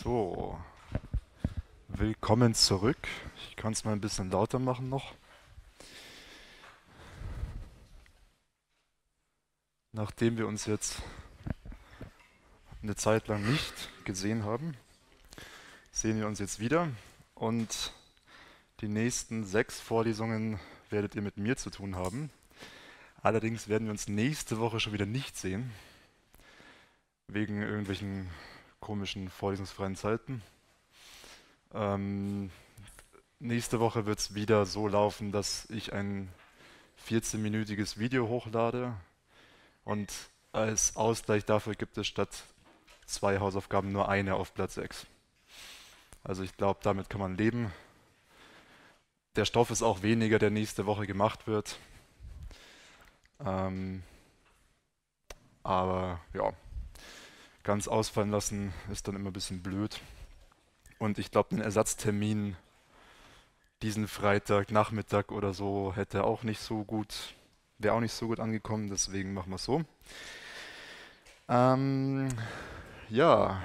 So, willkommen zurück. Ich kann es mal ein bisschen lauter machen noch. Nachdem wir uns jetzt eine Zeit lang nicht gesehen haben, sehen wir uns jetzt wieder und die nächsten sechs Vorlesungen werdet ihr mit mir zu tun haben. Allerdings werden wir uns nächste Woche schon wieder nicht sehen, wegen irgendwelchen komischen vorlesungsfreien Zeiten. Ähm, nächste Woche wird es wieder so laufen, dass ich ein 14-minütiges Video hochlade und als Ausgleich dafür gibt es statt zwei Hausaufgaben nur eine auf Platz 6. Also ich glaube, damit kann man leben. Der Stoff ist auch weniger, der nächste Woche gemacht wird. Ähm, aber ja, ganz ausfallen lassen ist dann immer ein bisschen blöd. Und ich glaube, einen Ersatztermin diesen Freitag Nachmittag oder so hätte auch nicht so gut, wäre auch nicht so gut angekommen, deswegen machen wir es so. Ähm, ja,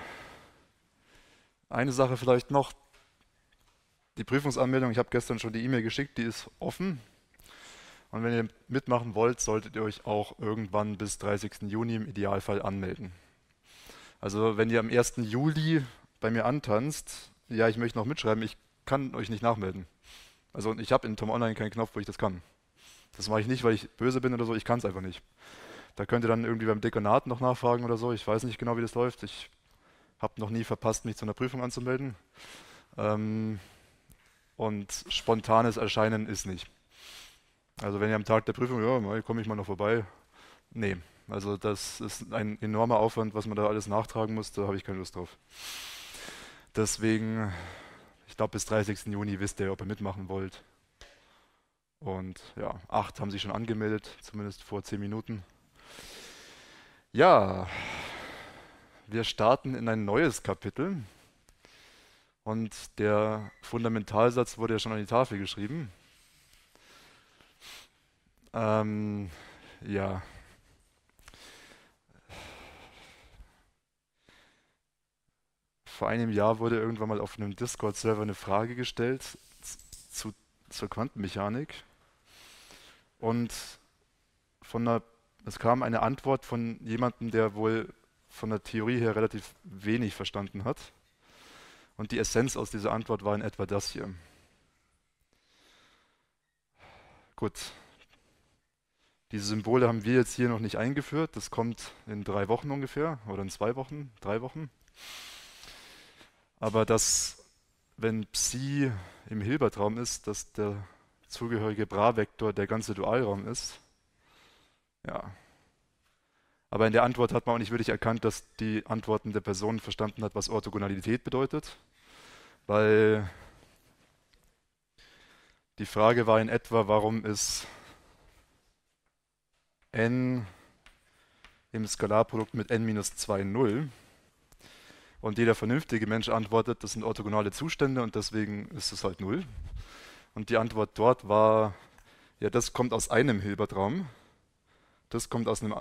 eine Sache vielleicht noch. Die Prüfungsanmeldung, ich habe gestern schon die E-Mail geschickt, die ist offen. Und wenn ihr mitmachen wollt, solltet ihr euch auch irgendwann bis 30. Juni im Idealfall anmelden. Also wenn ihr am 1. Juli bei mir antanzt, ja, ich möchte noch mitschreiben, ich kann euch nicht nachmelden. Also ich habe in Tom Online keinen Knopf, wo ich das kann. Das mache ich nicht, weil ich böse bin oder so, ich kann es einfach nicht. Da könnt ihr dann irgendwie beim Dekanat noch nachfragen oder so. Ich weiß nicht genau, wie das läuft. Ich habe noch nie verpasst, mich zu einer Prüfung anzumelden. Ähm, und spontanes Erscheinen ist nicht. Also wenn ihr am Tag der Prüfung, ja, komme ich mal noch vorbei. Nee, also das ist ein enormer Aufwand, was man da alles nachtragen muss, da habe ich keine Lust drauf. Deswegen, ich glaube bis 30. Juni wisst ihr, ob ihr mitmachen wollt. Und ja, acht haben sich schon angemeldet, zumindest vor zehn Minuten. Ja, wir starten in ein neues Kapitel. Und der Fundamentalsatz wurde ja schon an die Tafel geschrieben. Ähm, ja, vor einem Jahr wurde irgendwann mal auf einem Discord-Server eine Frage gestellt zu, zur Quantenmechanik. Und von einer, es kam eine Antwort von jemandem, der wohl von der Theorie her relativ wenig verstanden hat. Und die Essenz aus dieser Antwort war in etwa das hier. Gut. Diese Symbole haben wir jetzt hier noch nicht eingeführt. Das kommt in drei Wochen ungefähr oder in zwei Wochen, drei Wochen. Aber dass, wenn Psi im Hilbertraum ist, dass der zugehörige Bra-Vektor der ganze Dualraum ist, ja. Aber in der Antwort hat man auch nicht wirklich erkannt, dass die Antworten der Person verstanden hat, was Orthogonalität bedeutet, weil die Frage war in etwa, warum ist n im Skalarprodukt mit n minus 2 0? Und jeder vernünftige Mensch antwortet, das sind orthogonale Zustände und deswegen ist es halt null. Und die Antwort dort war, ja, das kommt aus einem Hilbertraum, das kommt aus einem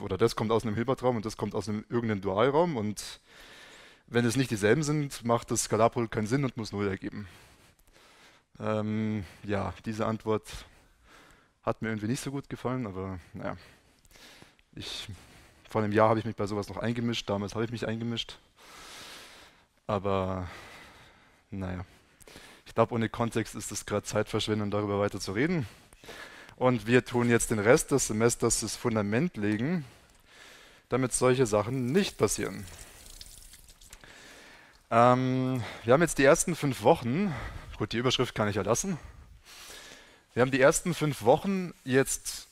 oder das kommt aus einem Hilbertraum und das kommt aus einem irgendeinem Dualraum und wenn es nicht dieselben sind, macht das Skalarprodukt keinen Sinn und muss null ergeben. Ähm, ja, diese Antwort hat mir irgendwie nicht so gut gefallen, aber naja, ich vor einem Jahr habe ich mich bei sowas noch eingemischt, damals habe ich mich eingemischt. Aber naja, ich glaube, ohne Kontext ist es gerade Zeitverschwendung, darüber weiter zu reden. Und wir tun jetzt den Rest des Semesters das Fundament legen, damit solche Sachen nicht passieren. Ähm, wir haben jetzt die ersten fünf Wochen, gut, die Überschrift kann ich ja lassen. Wir haben die ersten fünf Wochen jetzt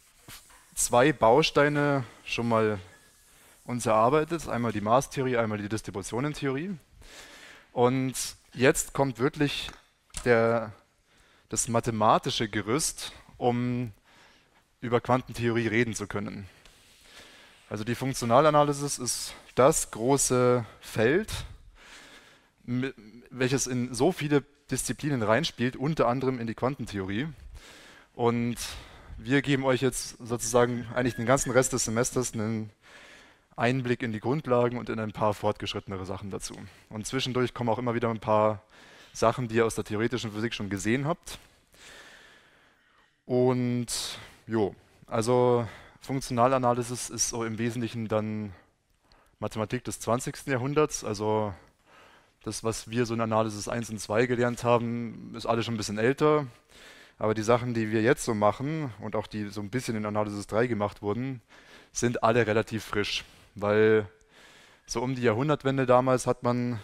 zwei Bausteine schon mal uns erarbeitet. Einmal die Maßtheorie, einmal die Distributionentheorie. Und jetzt kommt wirklich der, das mathematische Gerüst, um über Quantentheorie reden zu können. Also die Funktionalanalysis ist das große Feld, welches in so viele Disziplinen reinspielt, unter anderem in die Quantentheorie. Und wir geben euch jetzt sozusagen eigentlich den ganzen Rest des Semesters einen Einblick in die Grundlagen und in ein paar fortgeschrittenere Sachen dazu. Und zwischendurch kommen auch immer wieder ein paar Sachen, die ihr aus der theoretischen Physik schon gesehen habt. Und jo, also Funktionalanalysis ist so im Wesentlichen dann Mathematik des 20. Jahrhunderts. Also das, was wir so in Analysis 1 und 2 gelernt haben, ist alles schon ein bisschen älter. Aber die Sachen, die wir jetzt so machen und auch die so ein bisschen in Analysis 3 gemacht wurden, sind alle relativ frisch. Weil so um die Jahrhundertwende damals hat man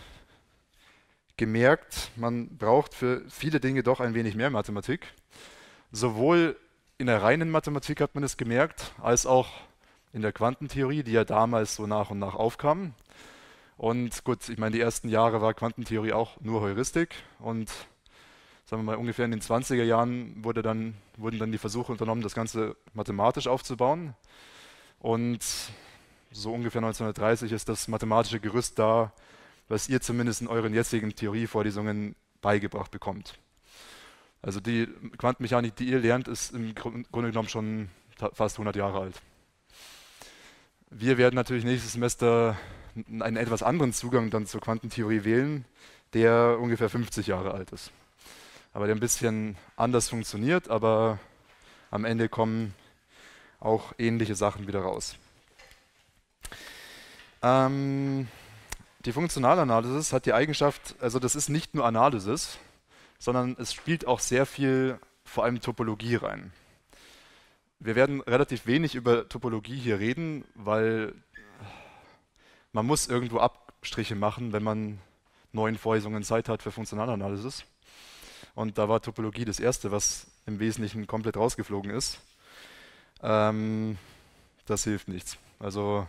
gemerkt, man braucht für viele Dinge doch ein wenig mehr Mathematik. Sowohl in der reinen Mathematik hat man es gemerkt, als auch in der Quantentheorie, die ja damals so nach und nach aufkam. Und gut, ich meine, die ersten Jahre war Quantentheorie auch nur Heuristik und sagen wir mal ungefähr in den 20er Jahren wurde dann, wurden dann die Versuche unternommen, das Ganze mathematisch aufzubauen. Und so ungefähr 1930 ist das mathematische Gerüst da, was ihr zumindest in euren jetzigen Theorievorlesungen beigebracht bekommt. Also die Quantenmechanik, die ihr lernt, ist im Grunde genommen schon fast 100 Jahre alt. Wir werden natürlich nächstes Semester einen etwas anderen Zugang dann zur Quantentheorie wählen, der ungefähr 50 Jahre alt ist. Aber der ein bisschen anders funktioniert, aber am Ende kommen auch ähnliche Sachen wieder raus. Ähm, die Funktionalanalysis hat die Eigenschaft, also das ist nicht nur Analysis, sondern es spielt auch sehr viel, vor allem Topologie rein. Wir werden relativ wenig über Topologie hier reden, weil man muss irgendwo Abstriche machen, wenn man neun Vorlesungen Zeit hat für Funktionalanalysis. Und da war Topologie das erste, was im Wesentlichen komplett rausgeflogen ist. Ähm, das hilft nichts. Also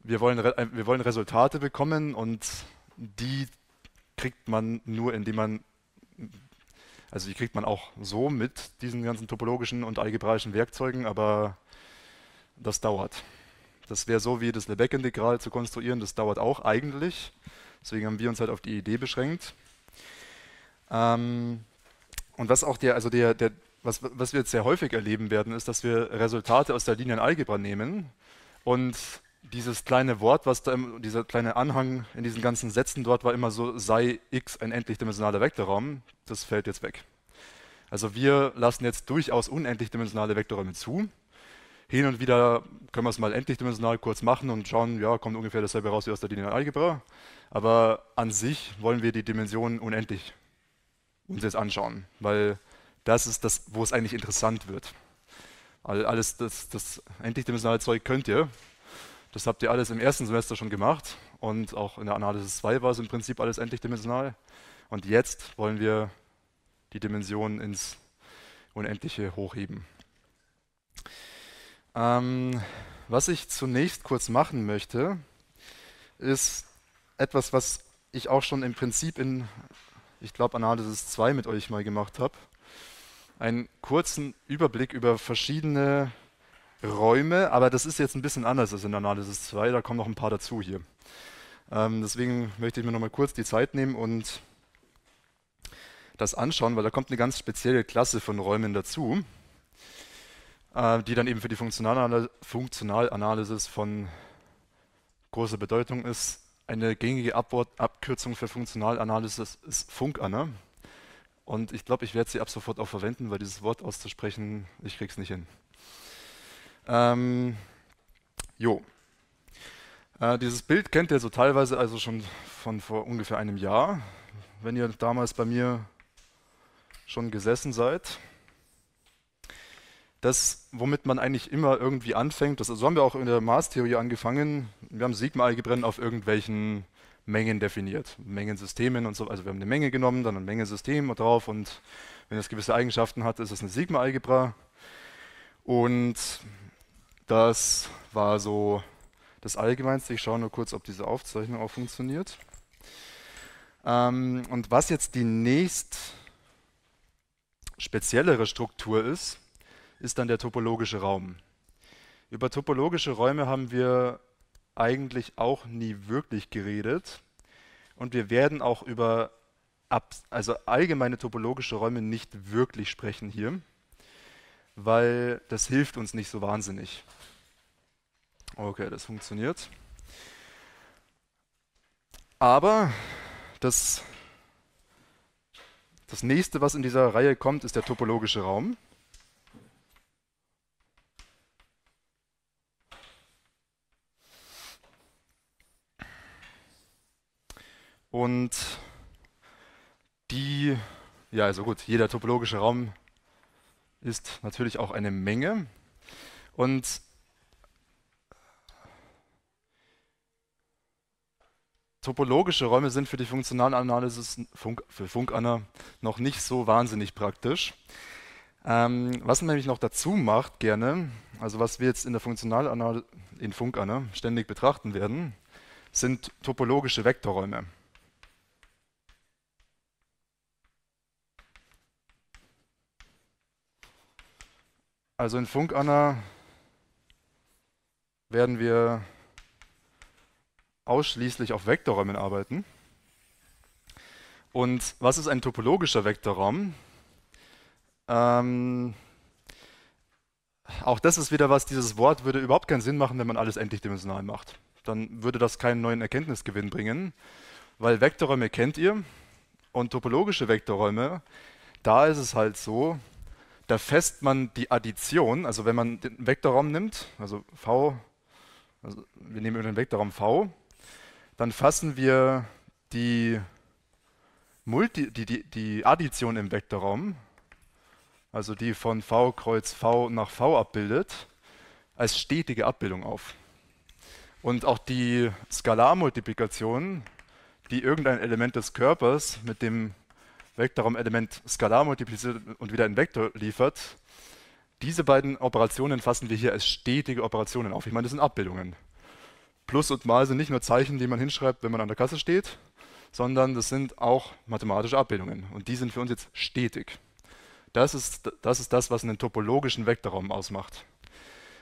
wir wollen, wir wollen Resultate bekommen und die kriegt man nur, indem man also die kriegt man auch so mit diesen ganzen topologischen und algebraischen Werkzeugen, aber das dauert. Das wäre so wie das Lebesgue-Integral zu konstruieren, das dauert auch eigentlich. Deswegen haben wir uns halt auf die Idee beschränkt. Ähm, und was auch der, also der, der, was, was wir jetzt sehr häufig erleben werden, ist, dass wir Resultate aus der Linienalgebra nehmen und dieses kleine Wort, was da, im, dieser kleine Anhang in diesen ganzen Sätzen dort war immer so, sei x ein endlich dimensionaler Vektorraum, das fällt jetzt weg. Also wir lassen jetzt durchaus unendlich dimensionale Vektorräume zu. Hin und wieder können wir es mal endlich dimensional kurz machen und schauen, ja, kommt ungefähr dasselbe raus wie aus der linearen Algebra. Aber an sich wollen wir die Dimensionen unendlich uns jetzt anschauen, weil das ist das, wo es eigentlich interessant wird. Alles das, das endlich dimensionale Zeug könnt ihr, das habt ihr alles im ersten Semester schon gemacht und auch in der Analysis 2 war es im Prinzip alles endlich dimensional. Und jetzt wollen wir die Dimensionen ins Unendliche hochheben. Ähm, was ich zunächst kurz machen möchte, ist etwas, was ich auch schon im Prinzip in, ich glaube, Analysis 2 mit euch mal gemacht habe. Einen kurzen Überblick über verschiedene Räume, aber das ist jetzt ein bisschen anders als in Analysis 2, da kommen noch ein paar dazu hier. Ähm, deswegen möchte ich mir noch mal kurz die Zeit nehmen und das anschauen, weil da kommt eine ganz spezielle Klasse von Räumen dazu, äh, die dann eben für die Funktionalanal Funktionalanalysis von großer Bedeutung ist. Eine gängige Abwort Abkürzung für Funktionalanalysis ist FunkAnna. Und ich glaube, ich werde sie ab sofort auch verwenden, weil dieses Wort auszusprechen, ich kriege es nicht hin. Ähm, jo. Äh, dieses Bild kennt ihr so teilweise also schon von vor ungefähr einem Jahr, wenn ihr damals bei mir schon gesessen seid. Das, womit man eigentlich immer irgendwie anfängt, das, so haben wir auch in der Maßtheorie angefangen. Wir haben Sigma-Algebren auf irgendwelchen Mengen definiert, Mengensystemen und so. Also wir haben eine Menge genommen, dann ein Mengensystem drauf und wenn es gewisse Eigenschaften hat, ist es eine Sigma-Algebra. Und das war so das Allgemeinste. Ich schaue nur kurz, ob diese Aufzeichnung auch funktioniert. Ähm, und was jetzt die nächst speziellere Struktur ist, ist dann der topologische Raum. Über topologische Räume haben wir eigentlich auch nie wirklich geredet und wir werden auch über also allgemeine topologische Räume nicht wirklich sprechen hier, weil das hilft uns nicht so wahnsinnig. Okay, das funktioniert. Aber das, das nächste, was in dieser Reihe kommt, ist der topologische Raum. Und die, ja, also gut, jeder topologische Raum ist natürlich auch eine Menge. Und topologische Räume sind für die Funktionalanalysis Funk, für Funkanna noch nicht so wahnsinnig praktisch. Ähm, was man nämlich noch dazu macht, gerne, also was wir jetzt in der Funktionalanalyse in Funkanna ständig betrachten werden, sind topologische Vektorräume. Also in Funkanna werden wir ausschließlich auf Vektorräumen arbeiten. Und was ist ein topologischer Vektorraum? Ähm, auch das ist wieder was, dieses Wort würde überhaupt keinen Sinn machen, wenn man alles endlichdimensional macht. Dann würde das keinen neuen Erkenntnisgewinn bringen, weil Vektorräume kennt ihr und topologische Vektorräume, da ist es halt so, da fässt man die Addition, also wenn man den Vektorraum nimmt, also V, also wir nehmen den Vektorraum V, dann fassen wir die, Multi, die, die, die Addition im Vektorraum, also die von V kreuz V nach V abbildet, als stetige Abbildung auf. Und auch die Skalarmultiplikation, die irgendein Element des Körpers mit dem Vektorraumelement skalar multipliziert und wieder einen Vektor liefert, diese beiden Operationen fassen wir hier als stetige Operationen auf. Ich meine, das sind Abbildungen. Plus und Mal sind nicht nur Zeichen, die man hinschreibt, wenn man an der Kasse steht, sondern das sind auch mathematische Abbildungen. Und die sind für uns jetzt stetig. Das ist das, ist das was einen topologischen Vektorraum ausmacht.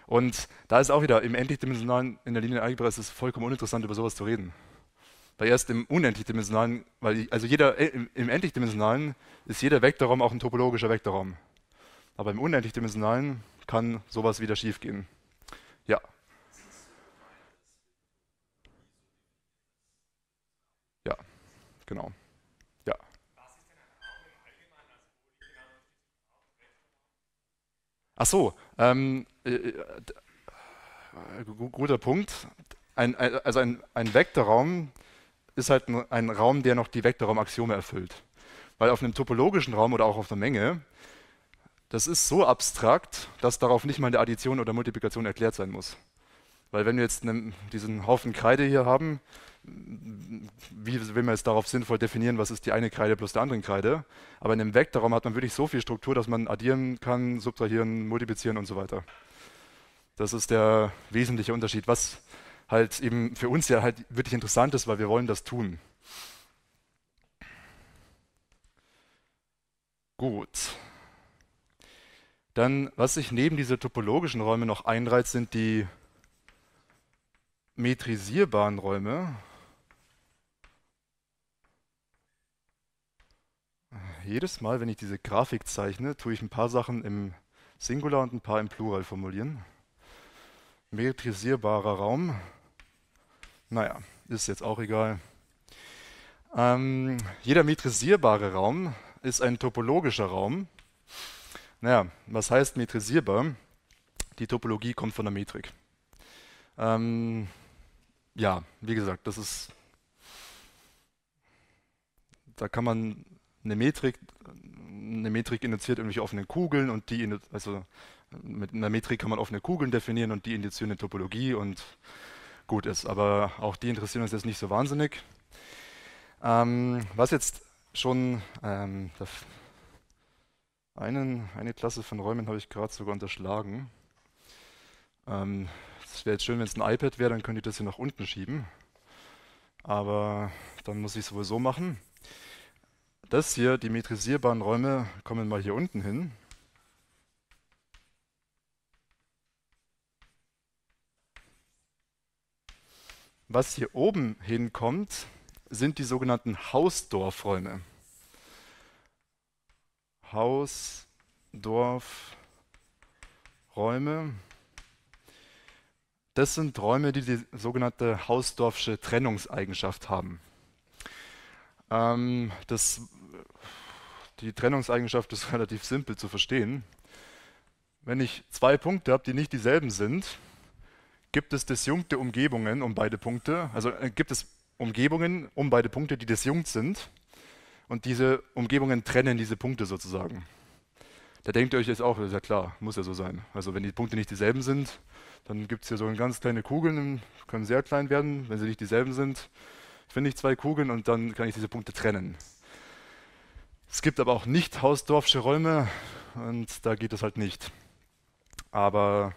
Und da ist auch wieder im endlichdimensionalen, in der Linealgebra ist es vollkommen uninteressant, über sowas zu reden. Weil erst im unendlichdimensionalen, weil also jeder, äh, im, im endlichdimensionalen ist jeder Vektorraum auch ein topologischer Vektorraum. Aber im unendlichdimensionalen kann sowas wieder schiefgehen. Ja. Ja, genau. Ja. Ach so, ähm, äh, äh, guter Punkt. Ein, also ein, ein Vektorraum ist halt ein, ein Raum, der noch die Vektorraumaxiome erfüllt. Weil auf einem topologischen Raum oder auch auf einer Menge, das ist so abstrakt, dass darauf nicht mal eine Addition oder Multiplikation erklärt sein muss. Weil wenn wir jetzt einen, diesen Haufen Kreide hier haben, wie will man jetzt darauf sinnvoll definieren, was ist die eine Kreide plus der andere Kreide? Aber in einem Vektorraum hat man wirklich so viel Struktur, dass man addieren kann, subtrahieren, multiplizieren und so weiter. Das ist der wesentliche Unterschied. Was halt eben für uns ja halt wirklich interessant ist, weil wir wollen das tun. Gut. Dann, was sich neben diese topologischen Räume noch einreiht, sind die metrisierbaren Räume. Jedes Mal, wenn ich diese Grafik zeichne, tue ich ein paar Sachen im Singular und ein paar im Plural formulieren. Metrisierbarer Raum. Naja, ist jetzt auch egal. Ähm, jeder metrisierbare Raum ist ein topologischer Raum. Naja, was heißt metrisierbar? Die Topologie kommt von der Metrik. Ähm, ja, wie gesagt, das ist, da kann man eine Metrik, eine Metrik indiziert irgendwelche offenen Kugeln und die, also mit einer Metrik kann man offene Kugeln definieren und die indizieren eine Topologie und gut ist. Aber auch die interessieren uns jetzt nicht so wahnsinnig. Ähm, was jetzt schon ähm, einen, eine Klasse von Räumen habe ich gerade sogar unterschlagen. Ähm, es wäre jetzt schön, wenn es ein iPad wäre, dann könnte ich das hier nach unten schieben. Aber dann muss ich es sowieso machen. Das hier, die metrisierbaren Räume, kommen mal hier unten hin. Was hier oben hinkommt, sind die sogenannten Hausdorfräume. Hausdorfräume. das sind Räume, die die sogenannte Hausdorffsche Trennungseigenschaft haben. Ähm, das, die Trennungseigenschaft ist relativ simpel zu verstehen. Wenn ich zwei Punkte habe, die nicht dieselben sind, gibt es disjunkte Umgebungen um beide Punkte, also äh, gibt es Umgebungen um beide Punkte, die disjunkt sind und diese Umgebungen trennen diese Punkte sozusagen. Da denkt ihr euch jetzt auch, ist ja klar, muss ja so sein. Also wenn die Punkte nicht dieselben sind, dann gibt es hier so ganz kleine Kugeln, können sehr klein werden. Wenn sie nicht dieselben sind, finde ich zwei Kugeln und dann kann ich diese Punkte trennen. Es gibt aber auch nicht hausdorfsche Räume und da geht es halt nicht. Aber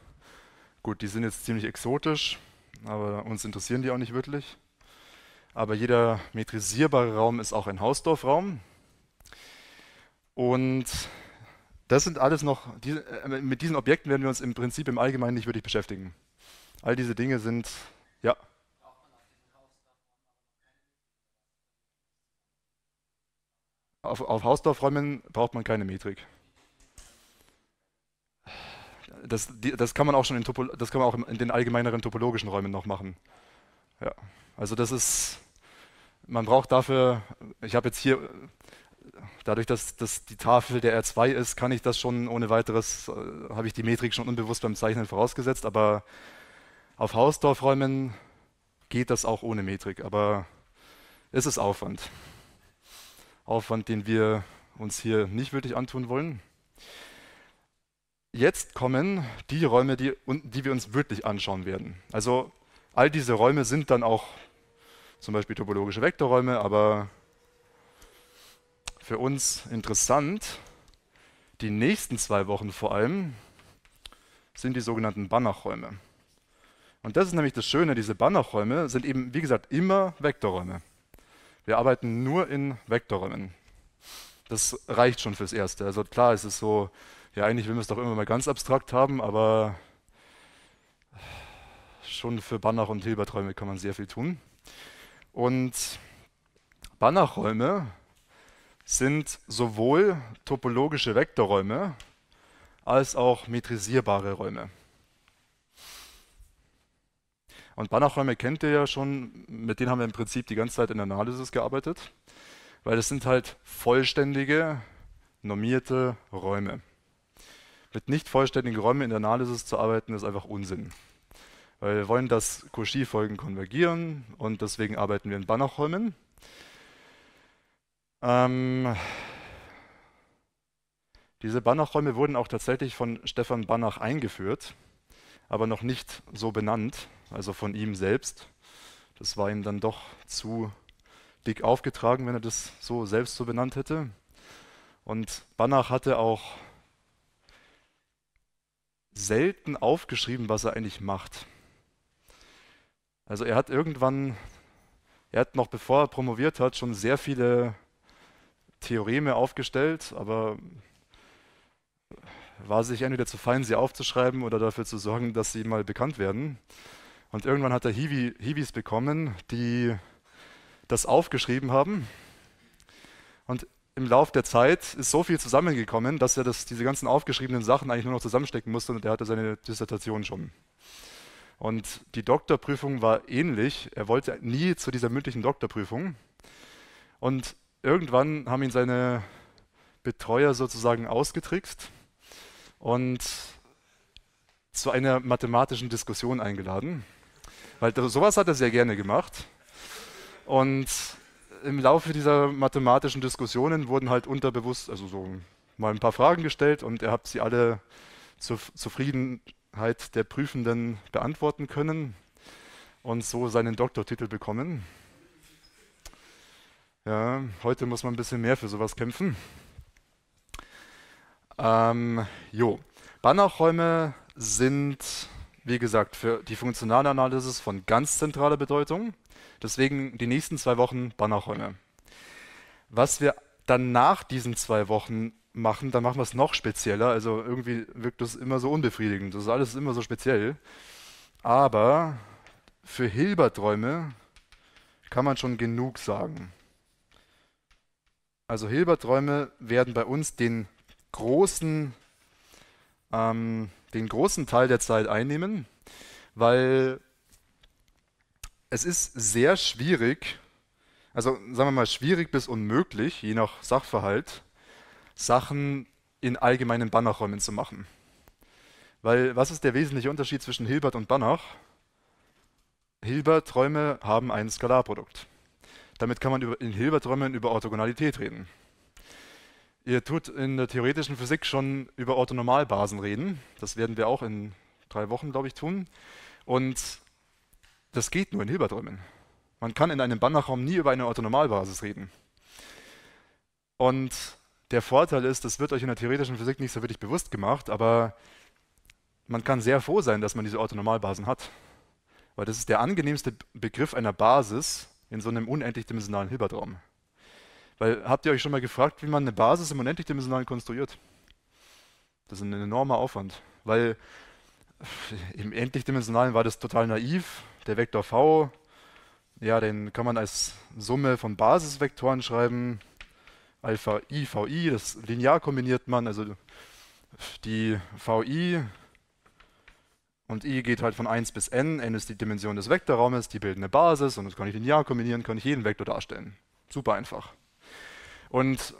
gut, die sind jetzt ziemlich exotisch, aber uns interessieren die auch nicht wirklich. Aber jeder metrisierbare Raum ist auch ein Hausdorfraum. Und das sind alles noch, äh, mit diesen Objekten werden wir uns im Prinzip im Allgemeinen nicht wirklich beschäftigen. All diese Dinge sind, ja. Auf, auf Hausdorfräumen braucht man keine Metrik. Das, die, das, kann man auch schon in, Topo, das kann man auch in den allgemeineren topologischen Räumen noch machen. Ja, also das ist, man braucht dafür, ich habe jetzt hier dadurch, dass das die Tafel der R2 ist, kann ich das schon ohne weiteres, äh, habe ich die Metrik schon unbewusst beim Zeichnen vorausgesetzt, aber auf Hausdorfräumen geht das auch ohne Metrik, aber es ist Aufwand. Aufwand, den wir uns hier nicht wirklich antun wollen. Jetzt kommen die Räume, die, die wir uns wirklich anschauen werden. Also all diese Räume sind dann auch zum Beispiel topologische Vektorräume, aber für uns interessant, die nächsten zwei Wochen vor allem, sind die sogenannten Banachräume. Und das ist nämlich das Schöne, diese Banachräume sind eben, wie gesagt, immer Vektorräume. Wir arbeiten nur in Vektorräumen. Das reicht schon fürs Erste. Also klar, es ist so, ja, eigentlich will man es doch immer mal ganz abstrakt haben, aber schon für Banach- und Hilberträume kann man sehr viel tun. Und Banachräume sind sowohl topologische Vektorräume als auch metrisierbare Räume. Und Banachräume kennt ihr ja schon, mit denen haben wir im Prinzip die ganze Zeit in der Analysis gearbeitet, weil das sind halt vollständige, normierte Räume. Mit nicht vollständigen Räumen in der Analysis zu arbeiten, ist einfach Unsinn. Weil wir wollen, dass Cauchy-Folgen konvergieren und deswegen arbeiten wir in Banachräumen. Ähm, diese Banachräume wurden auch tatsächlich von Stefan Banach eingeführt, aber noch nicht so benannt, also von ihm selbst. Das war ihm dann doch zu dick aufgetragen, wenn er das so selbst so benannt hätte. Und Banach hatte auch selten aufgeschrieben, was er eigentlich macht. Also er hat irgendwann, er hat noch bevor er promoviert hat, schon sehr viele Theoreme aufgestellt, aber war sich entweder zu fein, sie aufzuschreiben oder dafür zu sorgen, dass sie mal bekannt werden. Und irgendwann hat er Hiwi, Hiwis bekommen, die das aufgeschrieben haben. Und im Laufe der Zeit ist so viel zusammengekommen, dass er das, diese ganzen aufgeschriebenen Sachen eigentlich nur noch zusammenstecken musste und er hatte seine Dissertation schon. Und die Doktorprüfung war ähnlich. Er wollte nie zu dieser mündlichen Doktorprüfung. Und irgendwann haben ihn seine Betreuer sozusagen ausgetrickst und zu einer mathematischen Diskussion eingeladen. Weil sowas hat er sehr gerne gemacht. Und im Laufe dieser mathematischen Diskussionen wurden halt unterbewusst, also so mal ein paar Fragen gestellt und er hat sie alle zur Zufriedenheit der Prüfenden beantworten können und so seinen Doktortitel bekommen. Ja, heute muss man ein bisschen mehr für sowas kämpfen. Ähm, jo. Banachräume sind, wie gesagt, für die funktionale Analysis von ganz zentraler Bedeutung. Deswegen die nächsten zwei Wochen Banachräume. Was wir dann nach diesen zwei Wochen machen, dann machen wir es noch spezieller. Also irgendwie wirkt das immer so unbefriedigend. Das ist alles immer so speziell. Aber für Hilberträume kann man schon genug sagen. Also Hilberträume werden bei uns den großen, ähm, den großen Teil der Zeit einnehmen. weil es ist sehr schwierig, also sagen wir mal schwierig bis unmöglich, je nach Sachverhalt, Sachen in allgemeinen Banachräumen zu machen. Weil was ist der wesentliche Unterschied zwischen Hilbert und Banach? Hilbert-Räume haben ein Skalarprodukt. Damit kann man in Hilbert-Räumen über Orthogonalität reden. Ihr tut in der theoretischen Physik schon über Orthonormalbasen reden. Das werden wir auch in drei Wochen, glaube ich, tun. Und das geht nur in Hilberträumen. Man kann in einem Banachraum nie über eine Orthonormalbasis reden. Und der Vorteil ist, das wird euch in der theoretischen Physik nicht so wirklich bewusst gemacht, aber man kann sehr froh sein, dass man diese Orthonormalbasen hat. Weil das ist der angenehmste Begriff einer Basis in so einem unendlich dimensionalen Hilbertraum. Weil habt ihr euch schon mal gefragt, wie man eine Basis im unendlich-dimensionalen konstruiert? Das ist ein enormer Aufwand, weil im endlich-dimensionalen war das total naiv. Der Vektor v, ja, den kann man als Summe von Basisvektoren schreiben. Alpha i, vi, das linear kombiniert man, also die vi und i geht halt von 1 bis n, n ist die Dimension des Vektorraumes, die bilden eine Basis und das kann ich linear kombinieren, kann ich jeden Vektor darstellen. Super einfach. Und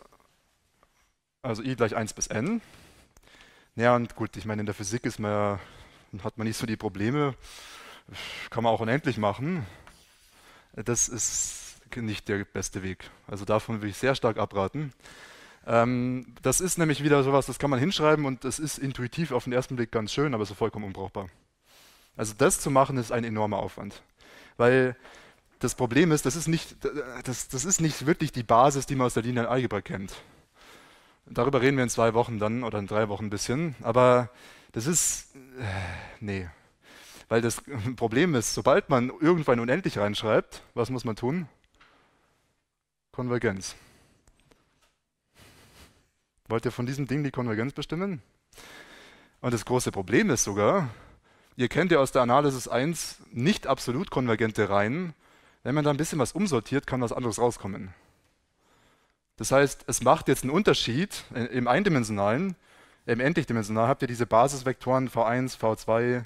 also i gleich 1 bis n. Ja, und gut, ich meine, in der Physik ist man, hat man nicht so die Probleme. Kann man auch unendlich machen. Das ist nicht der beste Weg. Also davon will ich sehr stark abraten. Ähm, das ist nämlich wieder sowas, das kann man hinschreiben und das ist intuitiv auf den ersten Blick ganz schön, aber so vollkommen unbrauchbar. Also das zu machen ist ein enormer Aufwand. Weil das Problem ist, das ist, nicht, das, das ist nicht wirklich die Basis, die man aus der linearen Algebra kennt. Darüber reden wir in zwei Wochen dann oder in drei Wochen ein bisschen. Aber das ist, äh, nee. Weil das Problem ist, sobald man irgendwann unendlich reinschreibt, was muss man tun? Konvergenz. Wollt ihr von diesem Ding die Konvergenz bestimmen? Und das große Problem ist sogar, ihr kennt ja aus der Analysis 1 nicht absolut konvergente Reihen, wenn man da ein bisschen was umsortiert, kann was anderes rauskommen. Das heißt, es macht jetzt einen Unterschied im eindimensionalen, im endlichdimensionalen habt ihr diese Basisvektoren V1, V2,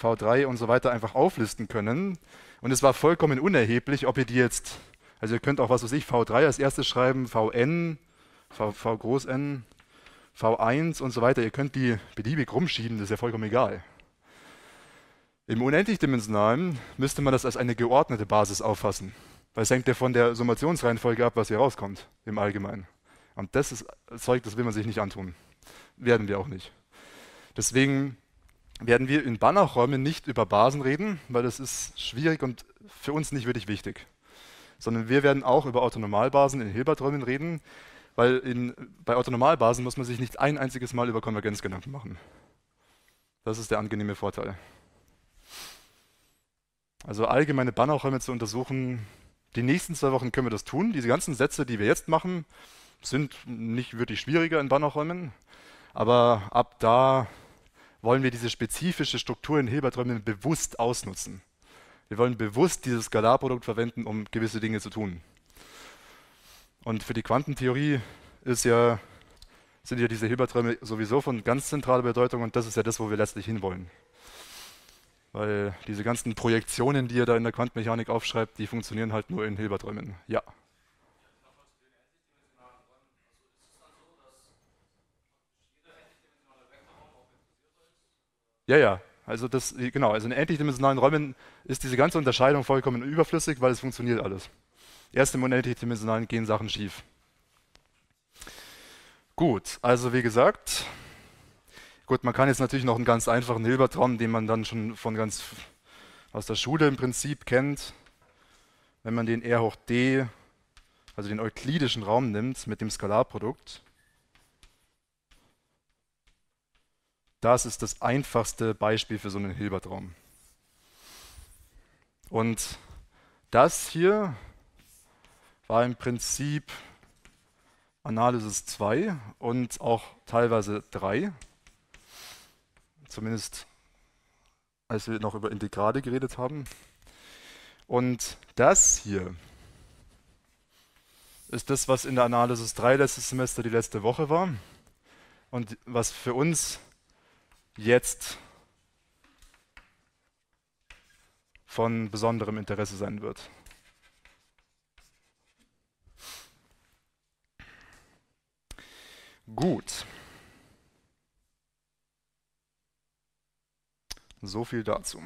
V3 und so weiter einfach auflisten können. Und es war vollkommen unerheblich, ob ihr die jetzt, also ihr könnt auch was weiß ich, V3 als erstes schreiben, Vn, v, v groß n, V1 und so weiter. Ihr könnt die beliebig rumschieben, das ist ja vollkommen egal. Im Unendlichdimensionalen müsste man das als eine geordnete Basis auffassen, weil es hängt ja von der Summationsreihenfolge ab, was hier rauskommt im Allgemeinen. Und das ist Zeug, das will man sich nicht antun. Werden wir auch nicht. Deswegen werden wir in Banachräumen nicht über Basen reden, weil das ist schwierig und für uns nicht wirklich wichtig. Sondern wir werden auch über Autonomalbasen in Hilberträumen reden, weil in, bei Autonomalbasen muss man sich nicht ein einziges Mal über Konvergenz machen. Das ist der angenehme Vorteil. Also allgemeine Bannerräume zu untersuchen. Die nächsten zwei Wochen können wir das tun. Diese ganzen Sätze, die wir jetzt machen, sind nicht wirklich schwieriger in Bannerräumen. Aber ab da wollen wir diese spezifische Struktur in Hilberträumen bewusst ausnutzen. Wir wollen bewusst dieses Skalarprodukt verwenden, um gewisse Dinge zu tun. Und für die Quantentheorie ja, sind ja diese Hilberträume sowieso von ganz zentraler Bedeutung und das ist ja das, wo wir letztlich hinwollen. Weil diese ganzen Projektionen, die ihr da in der Quantenmechanik aufschreibt, die funktionieren halt nur in Hilberträumen. Ja. Ja, ja. Also das, genau, also in endlichdimensionalen Räumen ist diese ganze Unterscheidung vollkommen überflüssig, weil es funktioniert alles. Erst im unendlichdimensionalen gehen Sachen schief. Gut, also wie gesagt, Gut, man kann jetzt natürlich noch einen ganz einfachen Hilbertraum, den man dann schon von ganz aus der Schule im Prinzip kennt. Wenn man den R hoch D, also den euklidischen Raum nimmt mit dem Skalarprodukt, das ist das einfachste Beispiel für so einen Hilbertraum. Und das hier war im Prinzip Analysis 2 und auch teilweise 3 zumindest als wir noch über Integrale geredet haben. Und das hier ist das, was in der Analysis 3 letztes Semester die letzte Woche war und was für uns jetzt von besonderem Interesse sein wird. Gut. So viel dazu.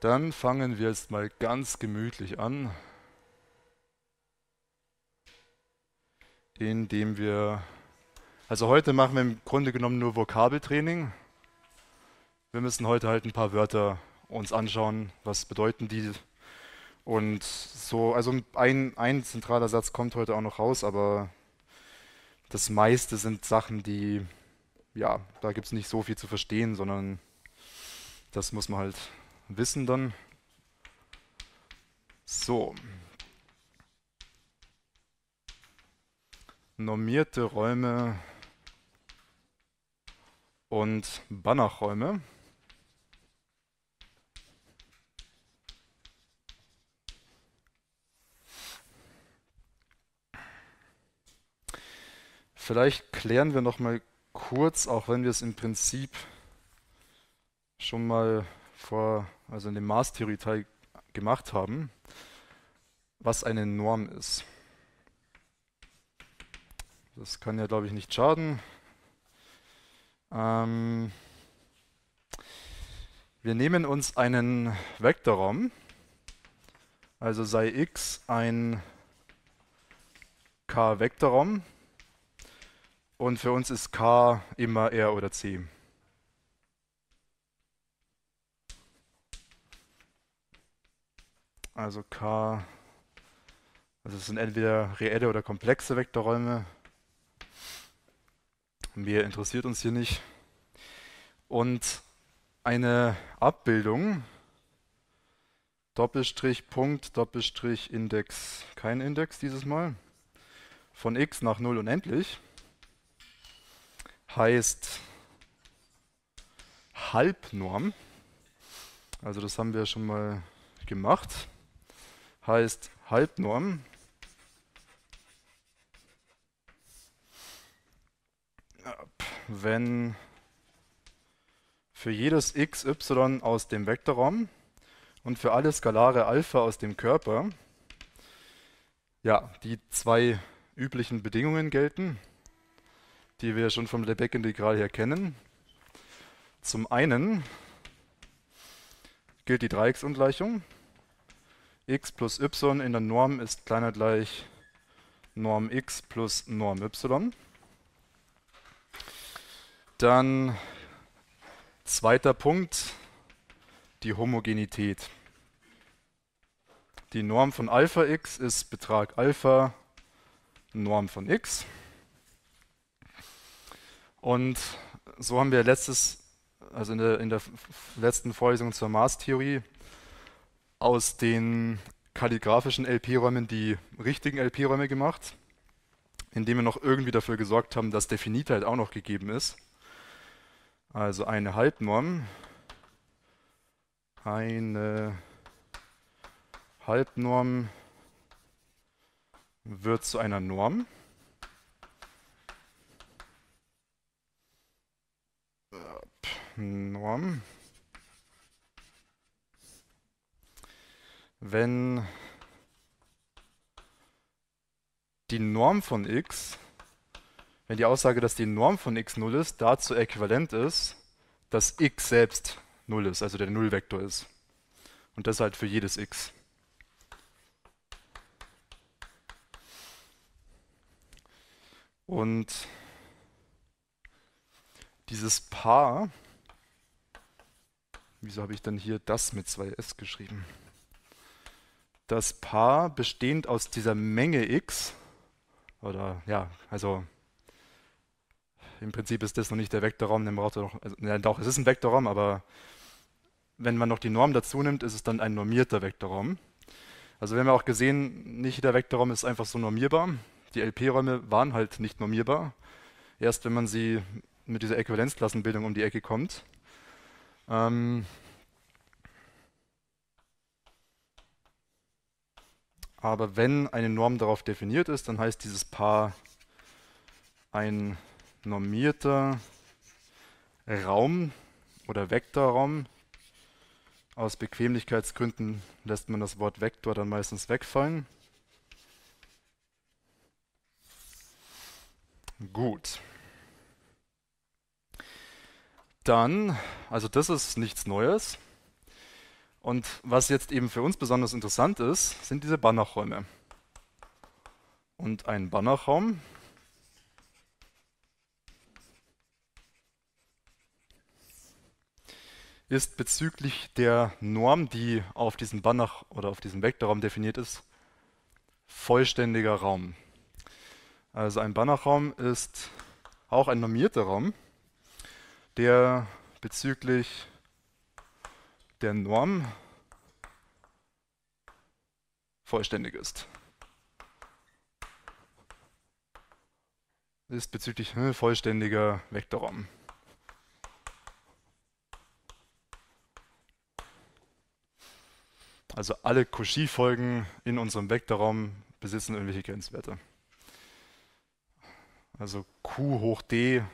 Dann fangen wir jetzt mal ganz gemütlich an, indem wir, also heute machen wir im Grunde genommen nur Vokabeltraining. Wir müssen heute halt ein paar Wörter uns anschauen, was bedeuten die. Und so, also ein, ein zentraler Satz kommt heute auch noch raus, aber das meiste sind Sachen, die, ja, da gibt es nicht so viel zu verstehen, sondern das muss man halt wissen dann. So. Normierte Räume und Banachräume. Vielleicht klären wir noch mal kurz, auch wenn wir es im Prinzip schon mal vor, also in dem Maßtheorie-Teil gemacht haben, was eine Norm ist. Das kann ja, glaube ich, nicht schaden. Ähm, wir nehmen uns einen Vektorraum, also sei x ein k-Vektorraum und für uns ist k immer R oder C. Also K, also es sind entweder reelle oder komplexe Vektorräume. Mehr interessiert uns hier nicht. Und eine Abbildung, Doppelstrich Punkt, Doppelstrich Index, kein Index dieses Mal, von x nach 0 unendlich, heißt Halbnorm. Also das haben wir schon mal gemacht heißt Halbnorm. Wenn für jedes x, y aus dem Vektorraum und für alle Skalare Alpha aus dem Körper ja, die zwei üblichen Bedingungen gelten, die wir schon vom Lebesgue-Integral her kennen. Zum einen gilt die Dreiecksungleichung x plus y in der Norm ist kleiner gleich Norm x plus Norm y. Dann zweiter Punkt, die Homogenität. Die Norm von Alpha x ist Betrag Alpha, Norm von x. Und so haben wir letztes, also in der, in der letzten Vorlesung zur Maßtheorie aus den kalligraphischen LP-Räumen die richtigen LP-Räume gemacht, indem wir noch irgendwie dafür gesorgt haben, dass der Finite halt auch noch gegeben ist. Also eine Halbnorm, eine Halbnorm wird zu einer Norm. Norm wenn die Norm von x, wenn die Aussage, dass die Norm von x 0 ist, dazu äquivalent ist, dass x selbst 0 ist, also der Nullvektor ist. Und das halt für jedes x. Und dieses Paar, wieso habe ich dann hier das mit 2s geschrieben? das Paar bestehend aus dieser Menge x, oder ja, also im Prinzip ist das noch nicht der Vektorraum, den braucht er noch, also, ja, doch, es ist ein Vektorraum, aber wenn man noch die Norm dazu nimmt, ist es dann ein normierter Vektorraum. Also wir haben ja auch gesehen, nicht jeder Vektorraum ist einfach so normierbar. Die LP-Räume waren halt nicht normierbar. Erst wenn man sie mit dieser Äquivalenzklassenbildung um die Ecke kommt. Ähm, Aber wenn eine Norm darauf definiert ist, dann heißt dieses Paar ein normierter Raum oder Vektorraum. Aus Bequemlichkeitsgründen lässt man das Wort Vektor dann meistens wegfallen. Gut. Dann, also das ist nichts Neues. Und was jetzt eben für uns besonders interessant ist, sind diese Banachräume. Und ein Banachraum ist bezüglich der Norm, die auf diesem Banach oder auf diesem Vektorraum definiert ist, vollständiger Raum. Also ein Banachraum ist auch ein normierter Raum, der bezüglich der Norm vollständig ist. Ist bezüglich ne, vollständiger Vektorraum. Also alle Cauchy-Folgen in unserem Vektorraum besitzen irgendwelche Grenzwerte. Also Q hoch D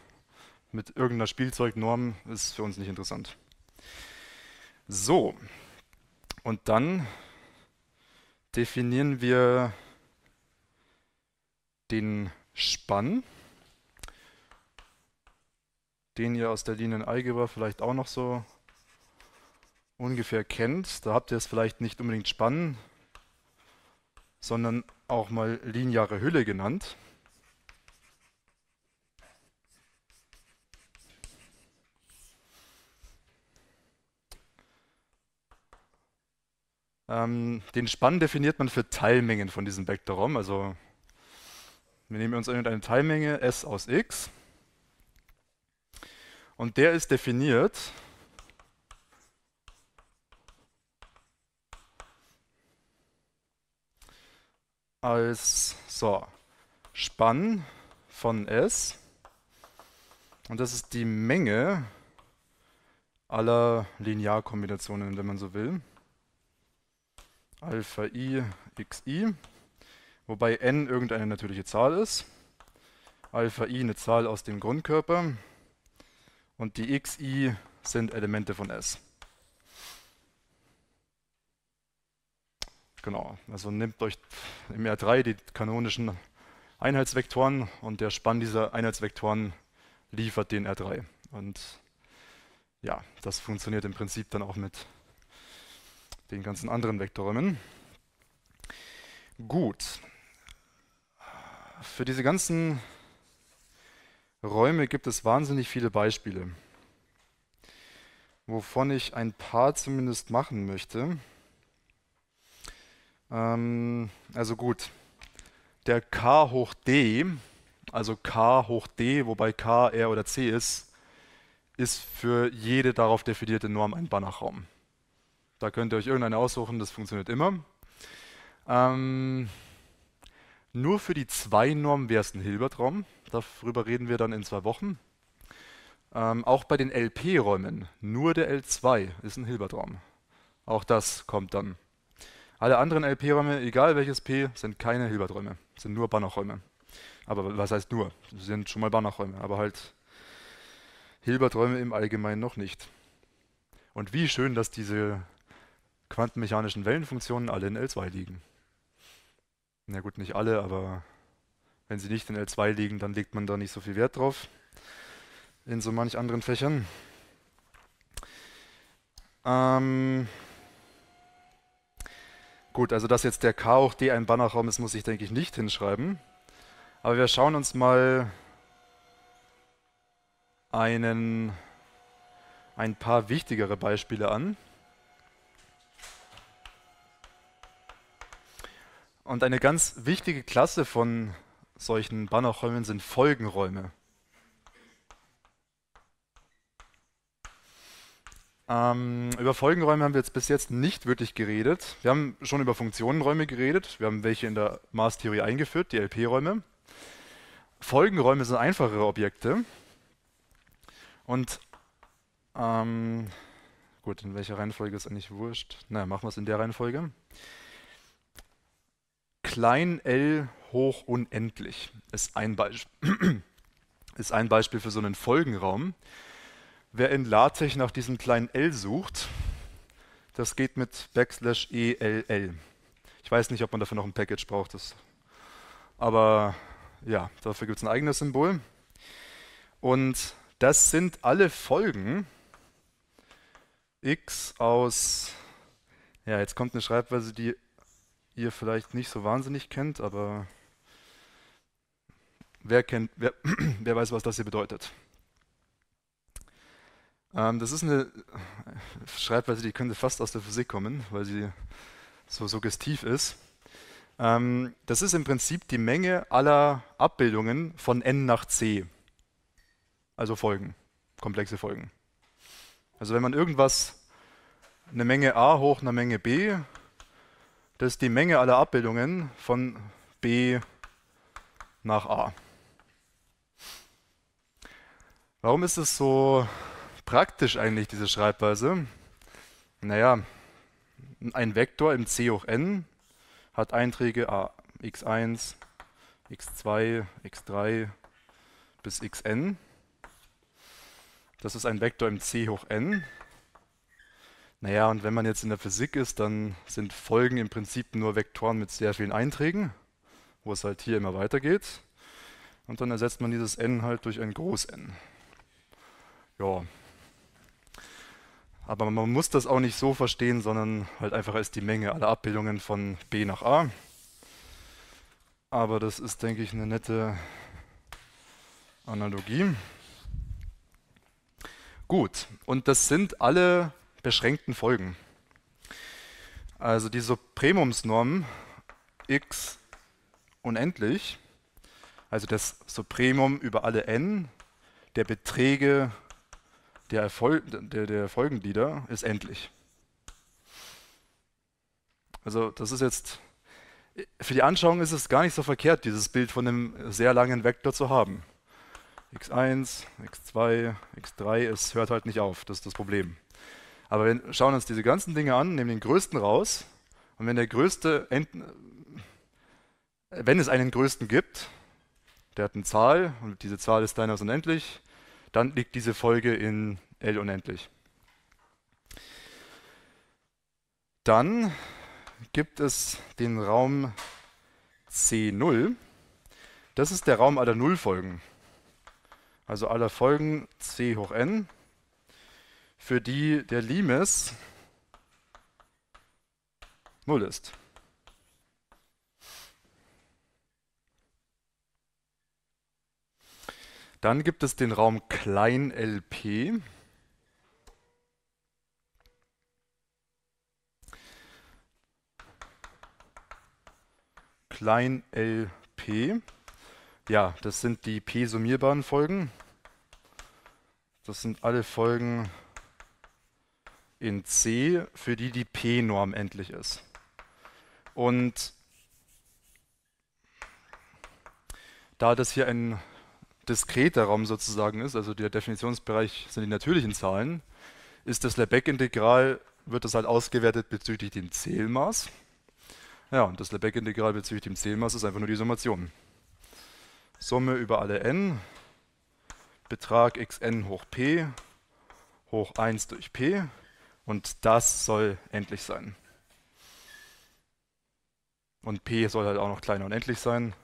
mit irgendeiner Spielzeugnorm ist für uns nicht interessant. So, und dann definieren wir den Spann, den ihr aus der Linien-Algebra vielleicht auch noch so ungefähr kennt. Da habt ihr es vielleicht nicht unbedingt Spann, sondern auch mal lineare Hülle genannt. Ähm, den Spann definiert man für Teilmengen von diesem Vektorraum. Also wir nehmen uns irgendeine Teilmenge S aus x und der ist definiert als so, Spann von S und das ist die Menge aller Linearkombinationen, wenn man so will. Alpha i xi, wobei n irgendeine natürliche Zahl ist. Alpha i eine Zahl aus dem Grundkörper und die xi sind Elemente von S. Genau, also nehmt euch im R3 die kanonischen Einheitsvektoren und der Spann dieser Einheitsvektoren liefert den R3. Und ja, das funktioniert im Prinzip dann auch mit den ganzen anderen Vektorräumen. Gut. Für diese ganzen Räume gibt es wahnsinnig viele Beispiele, wovon ich ein paar zumindest machen möchte. Ähm, also gut, der k hoch d, also k hoch d, wobei k, r oder c ist, ist für jede darauf definierte Norm ein Banachraum. Da könnt ihr euch irgendeine aussuchen, das funktioniert immer. Ähm, nur für die 2-Norm wäre es ein Hilbertraum. Darüber reden wir dann in zwei Wochen. Ähm, auch bei den LP-Räumen, nur der L2 ist ein Hilbertraum. Auch das kommt dann. Alle anderen LP-Räume, egal welches P, sind keine Hilberträume, sind nur Banachräume. Aber was heißt nur? Sie sind schon mal Banachräume, aber halt Hilberträume im Allgemeinen noch nicht. Und wie schön, dass diese quantenmechanischen Wellenfunktionen alle in L2 liegen. Na gut, nicht alle, aber wenn sie nicht in L2 liegen, dann legt man da nicht so viel Wert drauf. In so manch anderen Fächern. Ähm gut, also dass jetzt der K hoch D ein Banachraum ist, muss ich denke ich nicht hinschreiben. Aber wir schauen uns mal einen, ein paar wichtigere Beispiele an. Und eine ganz wichtige Klasse von solchen Bannerräumen sind Folgenräume. Ähm, über Folgenräume haben wir jetzt bis jetzt nicht wirklich geredet. Wir haben schon über Funktionenräume geredet. Wir haben welche in der Maßtheorie eingeführt, die LP-Räume. Folgenräume sind einfachere Objekte. Und ähm, gut, in welcher Reihenfolge ist eigentlich wurscht? Na, machen wir es in der Reihenfolge klein l hoch unendlich ist ein, ist ein Beispiel für so einen Folgenraum. Wer in LaTeX nach diesem kleinen L sucht, das geht mit Backslash ELL. Ich weiß nicht, ob man dafür noch ein Package braucht. Das. Aber ja, dafür gibt es ein eigenes Symbol. Und das sind alle Folgen x aus, ja, jetzt kommt eine Schreibweise, die ihr vielleicht nicht so wahnsinnig kennt, aber wer kennt, wer, wer weiß, was das hier bedeutet. Ähm, das ist eine Schreibweise, die könnte fast aus der Physik kommen, weil sie so suggestiv ist. Ähm, das ist im Prinzip die Menge aller Abbildungen von n nach c. Also Folgen, komplexe Folgen. Also wenn man irgendwas, eine Menge a hoch einer Menge b, das ist die Menge aller Abbildungen von b nach a. Warum ist es so praktisch eigentlich, diese Schreibweise? Naja, ein Vektor im C hoch n hat Einträge a, x1, x2, x3 bis xn. Das ist ein Vektor im C hoch n. Naja, und wenn man jetzt in der Physik ist, dann sind Folgen im Prinzip nur Vektoren mit sehr vielen Einträgen, wo es halt hier immer weitergeht. Und dann ersetzt man dieses n halt durch ein Groß-N. Ja, aber man muss das auch nicht so verstehen, sondern halt einfach als die Menge aller Abbildungen von B nach A. Aber das ist, denke ich, eine nette Analogie. Gut, und das sind alle beschränkten Folgen. Also die Supremumsnorm x unendlich, also das Supremum über alle n der Beträge der, Erfol der, der Folgenglieder ist endlich. Also das ist jetzt, für die Anschauung ist es gar nicht so verkehrt, dieses Bild von einem sehr langen Vektor zu haben. x1, x2, x3, es hört halt nicht auf, das ist das Problem. Aber wir schauen uns diese ganzen Dinge an, nehmen den größten raus und wenn der größte, wenn es einen größten gibt, der hat eine Zahl und diese Zahl ist deiner unendlich, dann liegt diese Folge in L unendlich. Dann gibt es den Raum C0. Das ist der Raum aller Nullfolgen. Also aller Folgen C hoch n, für die der Limes 0 ist. Dann gibt es den Raum klein LP. Klein LP. Ja, das sind die p-summierbaren Folgen. Das sind alle Folgen in C, für die die p-Norm endlich ist. Und da das hier ein diskreter Raum sozusagen ist, also der Definitionsbereich sind die natürlichen Zahlen, ist das Lebesgue-Integral, wird das halt ausgewertet bezüglich dem Zählmaß. Ja, und das Lebesgue-Integral bezüglich dem Zählmaß ist einfach nur die Summation. Summe über alle n, Betrag xn hoch p hoch 1 durch p und das soll endlich sein. Und p soll halt auch noch kleiner und endlich sein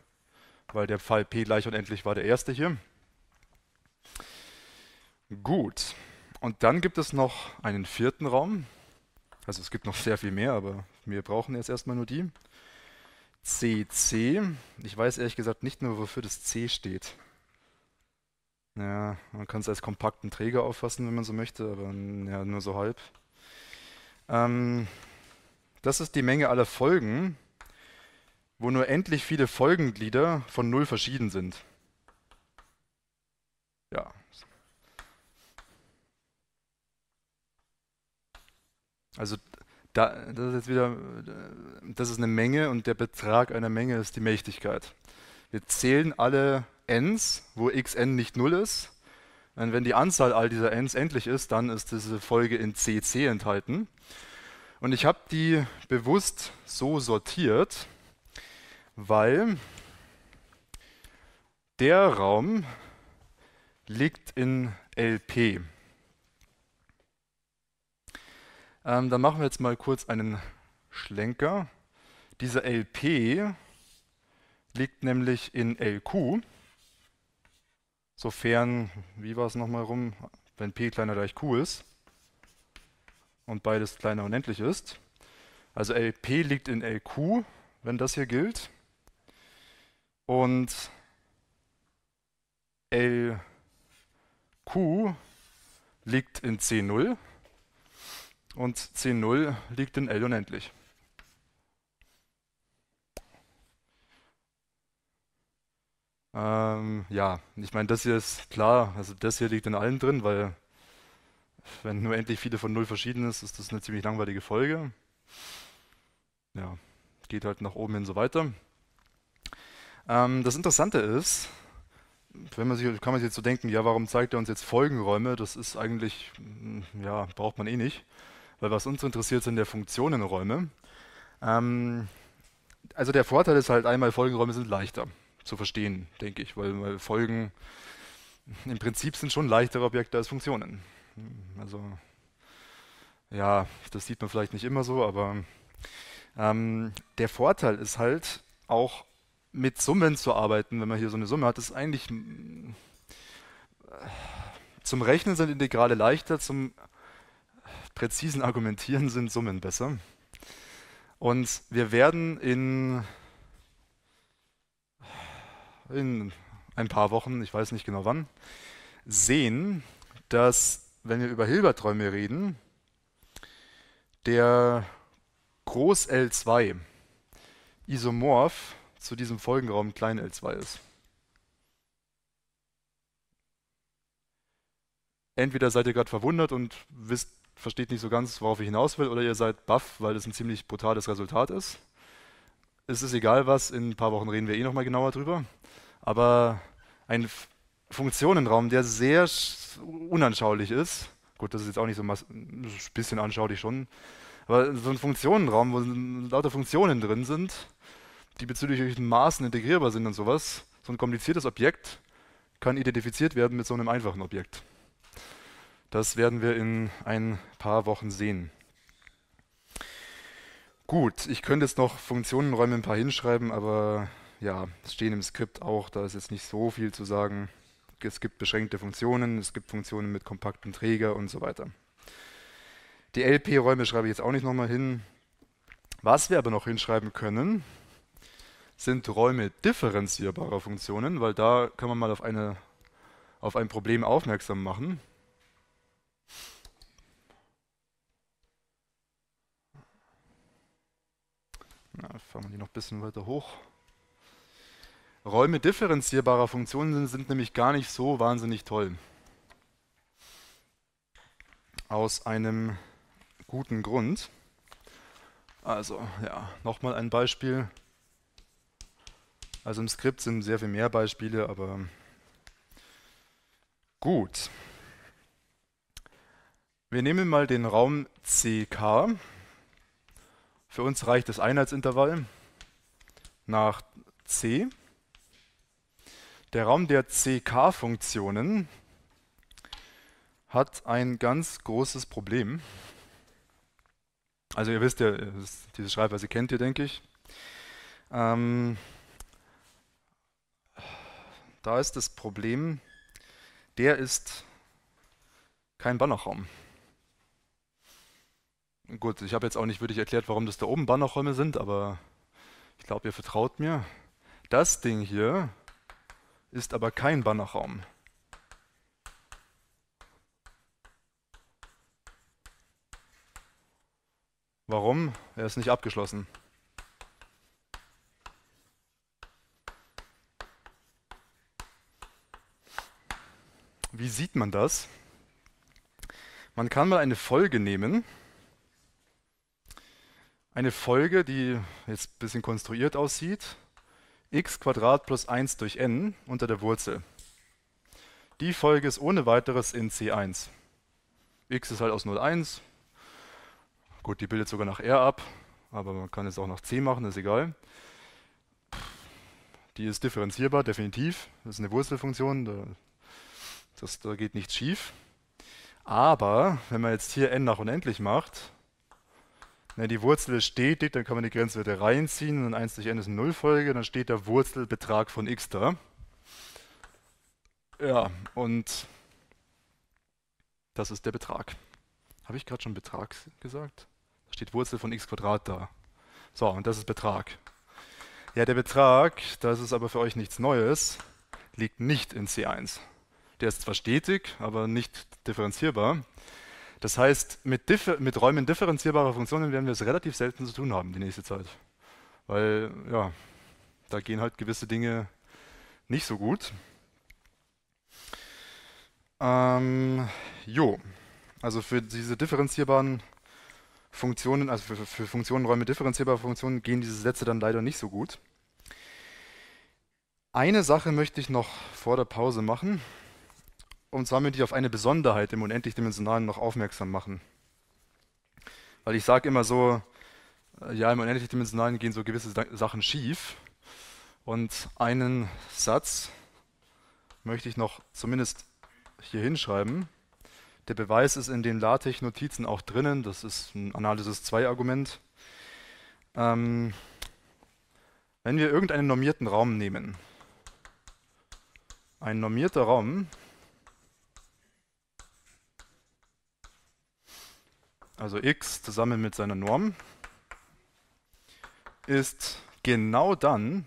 weil der Fall p gleich unendlich war der erste hier. Gut, und dann gibt es noch einen vierten Raum. Also es gibt noch sehr viel mehr, aber wir brauchen jetzt erstmal nur die. CC. Ich weiß ehrlich gesagt nicht nur, wofür das C steht. Ja, man kann es als kompakten Träger auffassen, wenn man so möchte, aber ja, nur so halb. Ähm, das ist die Menge aller Folgen, wo nur endlich viele Folgenglieder von null verschieden sind. Ja. Also da, das ist jetzt wieder, das ist eine Menge und der Betrag einer Menge ist die Mächtigkeit. Wir zählen alle n's, wo xn nicht null ist. Und wenn die Anzahl all dieser n's endlich ist, dann ist diese Folge in cc enthalten. Und ich habe die bewusst so sortiert, weil der Raum liegt in LP. Ähm, dann machen wir jetzt mal kurz einen Schlenker. Dieser LP liegt nämlich in LQ, sofern, wie war es nochmal rum, wenn P kleiner gleich Q ist und beides kleiner unendlich ist. Also LP liegt in LQ, wenn das hier gilt. Und LQ liegt in C0 und C0 liegt in L unendlich. Ähm, ja, ich meine, das hier ist klar, also das hier liegt in allen drin, weil wenn nur endlich viele von 0 verschieden ist, ist das eine ziemlich langweilige Folge. Ja, geht halt nach oben hin so weiter. Ähm, das Interessante ist, wenn man sich, kann man sich jetzt so denken, ja, warum zeigt er uns jetzt Folgenräume? Das ist eigentlich, hm, ja, braucht man eh nicht, weil was uns interessiert, sind ja Funktionenräume. Ähm, also der Vorteil ist halt einmal, Folgenräume sind leichter zu verstehen, denke ich, weil, weil Folgen im Prinzip sind schon leichtere Objekte als Funktionen. Also ja, das sieht man vielleicht nicht immer so, aber ähm, der Vorteil ist halt auch mit Summen zu arbeiten, wenn man hier so eine Summe hat, ist eigentlich äh, zum Rechnen sind Integrale leichter, zum präzisen Argumentieren sind Summen besser. Und wir werden in, in ein paar Wochen, ich weiß nicht genau wann, sehen, dass wenn wir über Hilberträume reden, der Groß L2 isomorph zu diesem Folgenraum klein L2 ist. Entweder seid ihr gerade verwundert und wisst, versteht nicht so ganz, worauf ich hinaus will, oder ihr seid baff, weil das ein ziemlich brutales Resultat ist. Es ist egal was, in ein paar Wochen reden wir eh nochmal genauer drüber. Aber ein Funktionenraum, der sehr unanschaulich ist, gut, das ist jetzt auch nicht so ein bisschen anschaulich schon, aber so ein Funktionenraum, wo lauter Funktionen drin sind, die bezüglich Maßen integrierbar sind und sowas, so ein kompliziertes Objekt kann identifiziert werden mit so einem einfachen Objekt. Das werden wir in ein paar Wochen sehen. Gut, ich könnte jetzt noch Funktionenräume ein paar hinschreiben, aber ja, stehen im Skript auch, da ist jetzt nicht so viel zu sagen. Es gibt beschränkte Funktionen, es gibt Funktionen mit kompakten Träger und so weiter. Die LP-Räume schreibe ich jetzt auch nicht nochmal hin. Was wir aber noch hinschreiben können, sind Räume differenzierbarer Funktionen, weil da kann man mal auf, eine, auf ein Problem aufmerksam machen. Na, fahren wir die noch ein bisschen weiter hoch. Räume differenzierbarer Funktionen sind, sind nämlich gar nicht so wahnsinnig toll. Aus einem guten Grund. Also, ja, nochmal ein Beispiel. Also im Skript sind sehr viel mehr Beispiele, aber gut. Wir nehmen mal den Raum CK. Für uns reicht das Einheitsintervall nach C. Der Raum der CK-Funktionen hat ein ganz großes Problem. Also ihr wisst ja, diese Schreibweise kennt ihr, denke ich. Ähm, da ist das Problem, der ist kein Banachraum. Gut, ich habe jetzt auch nicht wirklich erklärt, warum das da oben Banachräume sind, aber ich glaube, ihr vertraut mir. Das Ding hier ist aber kein Banachraum. Warum? Er ist nicht abgeschlossen. Wie sieht man das? Man kann mal eine Folge nehmen. Eine Folge, die jetzt ein bisschen konstruiert aussieht. X plus 1 durch n unter der Wurzel. Die Folge ist ohne weiteres in C1. x ist halt aus 0, 1. Gut, die bildet sogar nach R ab, aber man kann es auch nach C machen, ist egal. Die ist differenzierbar, definitiv. Das ist eine Wurzelfunktion, da das, da geht nichts schief. Aber wenn man jetzt hier n nach unendlich macht, Wenn die Wurzel ist stetig, dann kann man die Grenzwerte reinziehen und 1 durch n ist eine Nullfolge, dann steht der Wurzelbetrag von x da. Ja, und das ist der Betrag. Habe ich gerade schon Betrag gesagt? Da steht Wurzel von x Quadrat da. So, und das ist Betrag. Ja, der Betrag, das ist aber für euch nichts Neues, liegt nicht in C1. Der ist zwar stetig, aber nicht differenzierbar. Das heißt, mit, mit Räumen differenzierbarer Funktionen werden wir es relativ selten zu tun haben die nächste Zeit. Weil, ja, da gehen halt gewisse Dinge nicht so gut. Ähm, jo, also für diese differenzierbaren Funktionen, also für, für Funktionenräume differenzierbarer Funktionen gehen diese Sätze dann leider nicht so gut. Eine Sache möchte ich noch vor der Pause machen. Und zwar möchte ich auf eine Besonderheit im Unendlich-Dimensionalen noch aufmerksam machen. Weil ich sage immer so, äh, ja, im Unendlich-Dimensionalen gehen so gewisse Sachen schief. Und einen Satz möchte ich noch zumindest hier hinschreiben. Der Beweis ist in den LaTeX-Notizen auch drinnen. Das ist ein Analysis-2-Argument. Ähm, wenn wir irgendeinen normierten Raum nehmen, ein normierter Raum also x zusammen mit seiner Norm, ist genau dann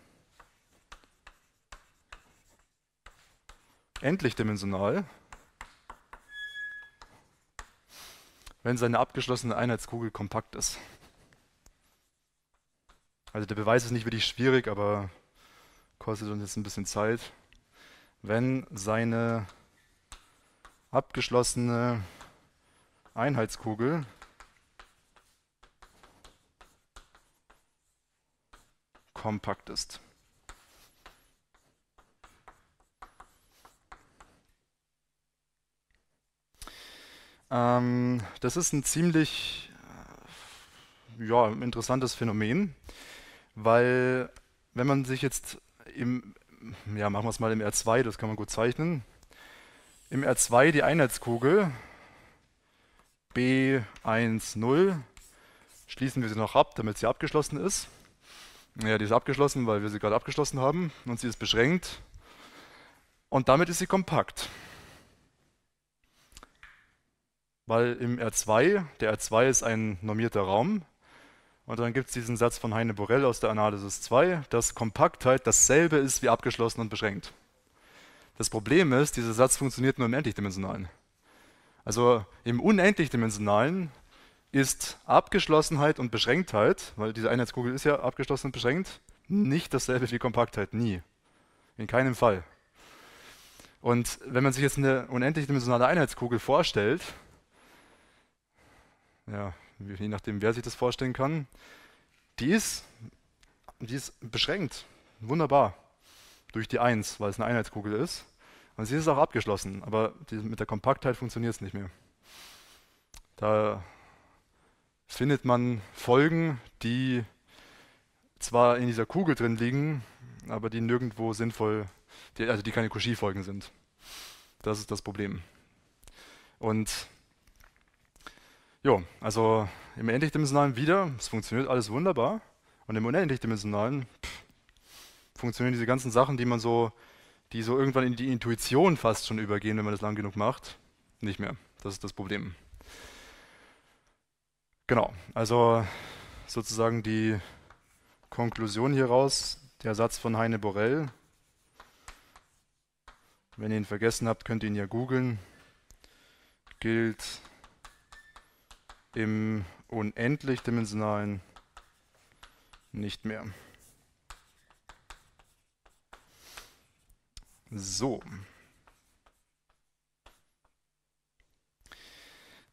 endlich dimensional, wenn seine abgeschlossene Einheitskugel kompakt ist. Also der Beweis ist nicht wirklich schwierig, aber kostet uns jetzt ein bisschen Zeit. Wenn seine abgeschlossene Einheitskugel kompakt ist. Ähm, das ist ein ziemlich äh, ja, interessantes Phänomen, weil wenn man sich jetzt im, ja, machen wir es mal im R2, das kann man gut zeichnen, im R2 die Einheitskugel B10 schließen wir sie noch ab, damit sie abgeschlossen ist. Ja, die ist abgeschlossen, weil wir sie gerade abgeschlossen haben und sie ist beschränkt. Und damit ist sie kompakt. Weil im R2, der R2 ist ein normierter Raum, und dann gibt es diesen Satz von Heine Borel aus der Analysis 2, dass Kompaktheit dasselbe ist wie abgeschlossen und beschränkt. Das Problem ist, dieser Satz funktioniert nur im Endlichdimensionalen. Also im Unendlichdimensionalen ist Abgeschlossenheit und Beschränktheit, weil diese Einheitskugel ist ja abgeschlossen und beschränkt, nicht dasselbe wie Kompaktheit, nie. In keinem Fall. Und wenn man sich jetzt eine unendlich dimensionale Einheitskugel vorstellt, ja, je nachdem, wer sich das vorstellen kann, die ist, die ist beschränkt, wunderbar, durch die 1, weil es eine Einheitskugel ist. Und sie ist auch abgeschlossen, aber die, mit der Kompaktheit funktioniert es nicht mehr. Da findet man Folgen, die zwar in dieser Kugel drin liegen, aber die nirgendwo sinnvoll, die, also die keine Cauchy-Folgen sind. Das ist das Problem. Und ja, also im Endlichdimensionalen wieder, es funktioniert alles wunderbar. Und im Unendlichdimensionalen pff, funktionieren diese ganzen Sachen, die man so, die so irgendwann in die Intuition fast schon übergehen, wenn man das lang genug macht, nicht mehr. Das ist das Problem. Genau, also sozusagen die Konklusion hieraus, der Satz von Heine Borel. Wenn ihr ihn vergessen habt, könnt ihr ihn ja googeln. Gilt im unendlich dimensionalen nicht mehr. So.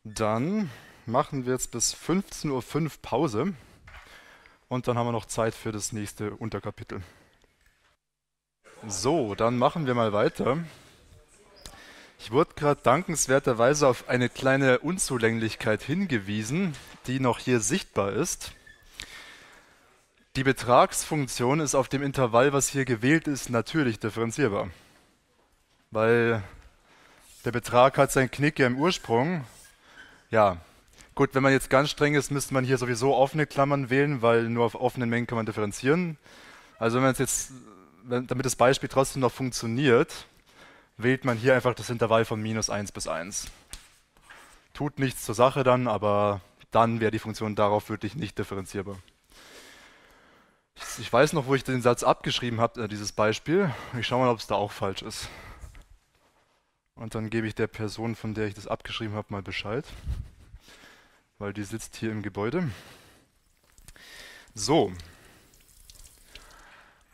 Dann machen wir jetzt bis 15.05 Uhr Pause und dann haben wir noch Zeit für das nächste Unterkapitel. So, dann machen wir mal weiter. Ich wurde gerade dankenswerterweise auf eine kleine Unzulänglichkeit hingewiesen, die noch hier sichtbar ist. Die Betragsfunktion ist auf dem Intervall, was hier gewählt ist, natürlich differenzierbar. Weil der Betrag hat seinen Knick ja im Ursprung. Ja, Gut, wenn man jetzt ganz streng ist, müsste man hier sowieso offene Klammern wählen, weil nur auf offenen Mengen kann man differenzieren. Also wenn man jetzt, damit das Beispiel trotzdem noch funktioniert, wählt man hier einfach das Intervall von minus 1 bis 1. Tut nichts zur Sache dann, aber dann wäre die Funktion darauf wirklich nicht differenzierbar. Ich weiß noch, wo ich den Satz abgeschrieben habe, äh, dieses Beispiel. Ich schaue mal, ob es da auch falsch ist. Und dann gebe ich der Person, von der ich das abgeschrieben habe, mal Bescheid. Weil die sitzt hier im Gebäude. So.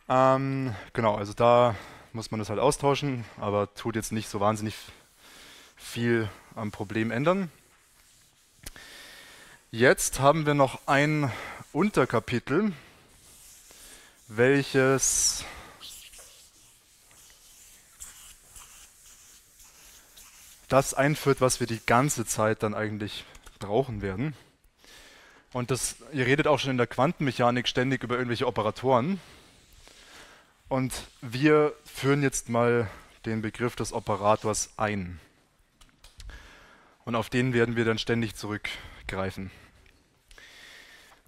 Ähm, genau, also da muss man das halt austauschen, aber tut jetzt nicht so wahnsinnig viel am Problem ändern. Jetzt haben wir noch ein Unterkapitel, welches das einführt, was wir die ganze Zeit dann eigentlich brauchen werden. Und das, ihr redet auch schon in der Quantenmechanik ständig über irgendwelche Operatoren. Und wir führen jetzt mal den Begriff des Operators ein. Und auf den werden wir dann ständig zurückgreifen.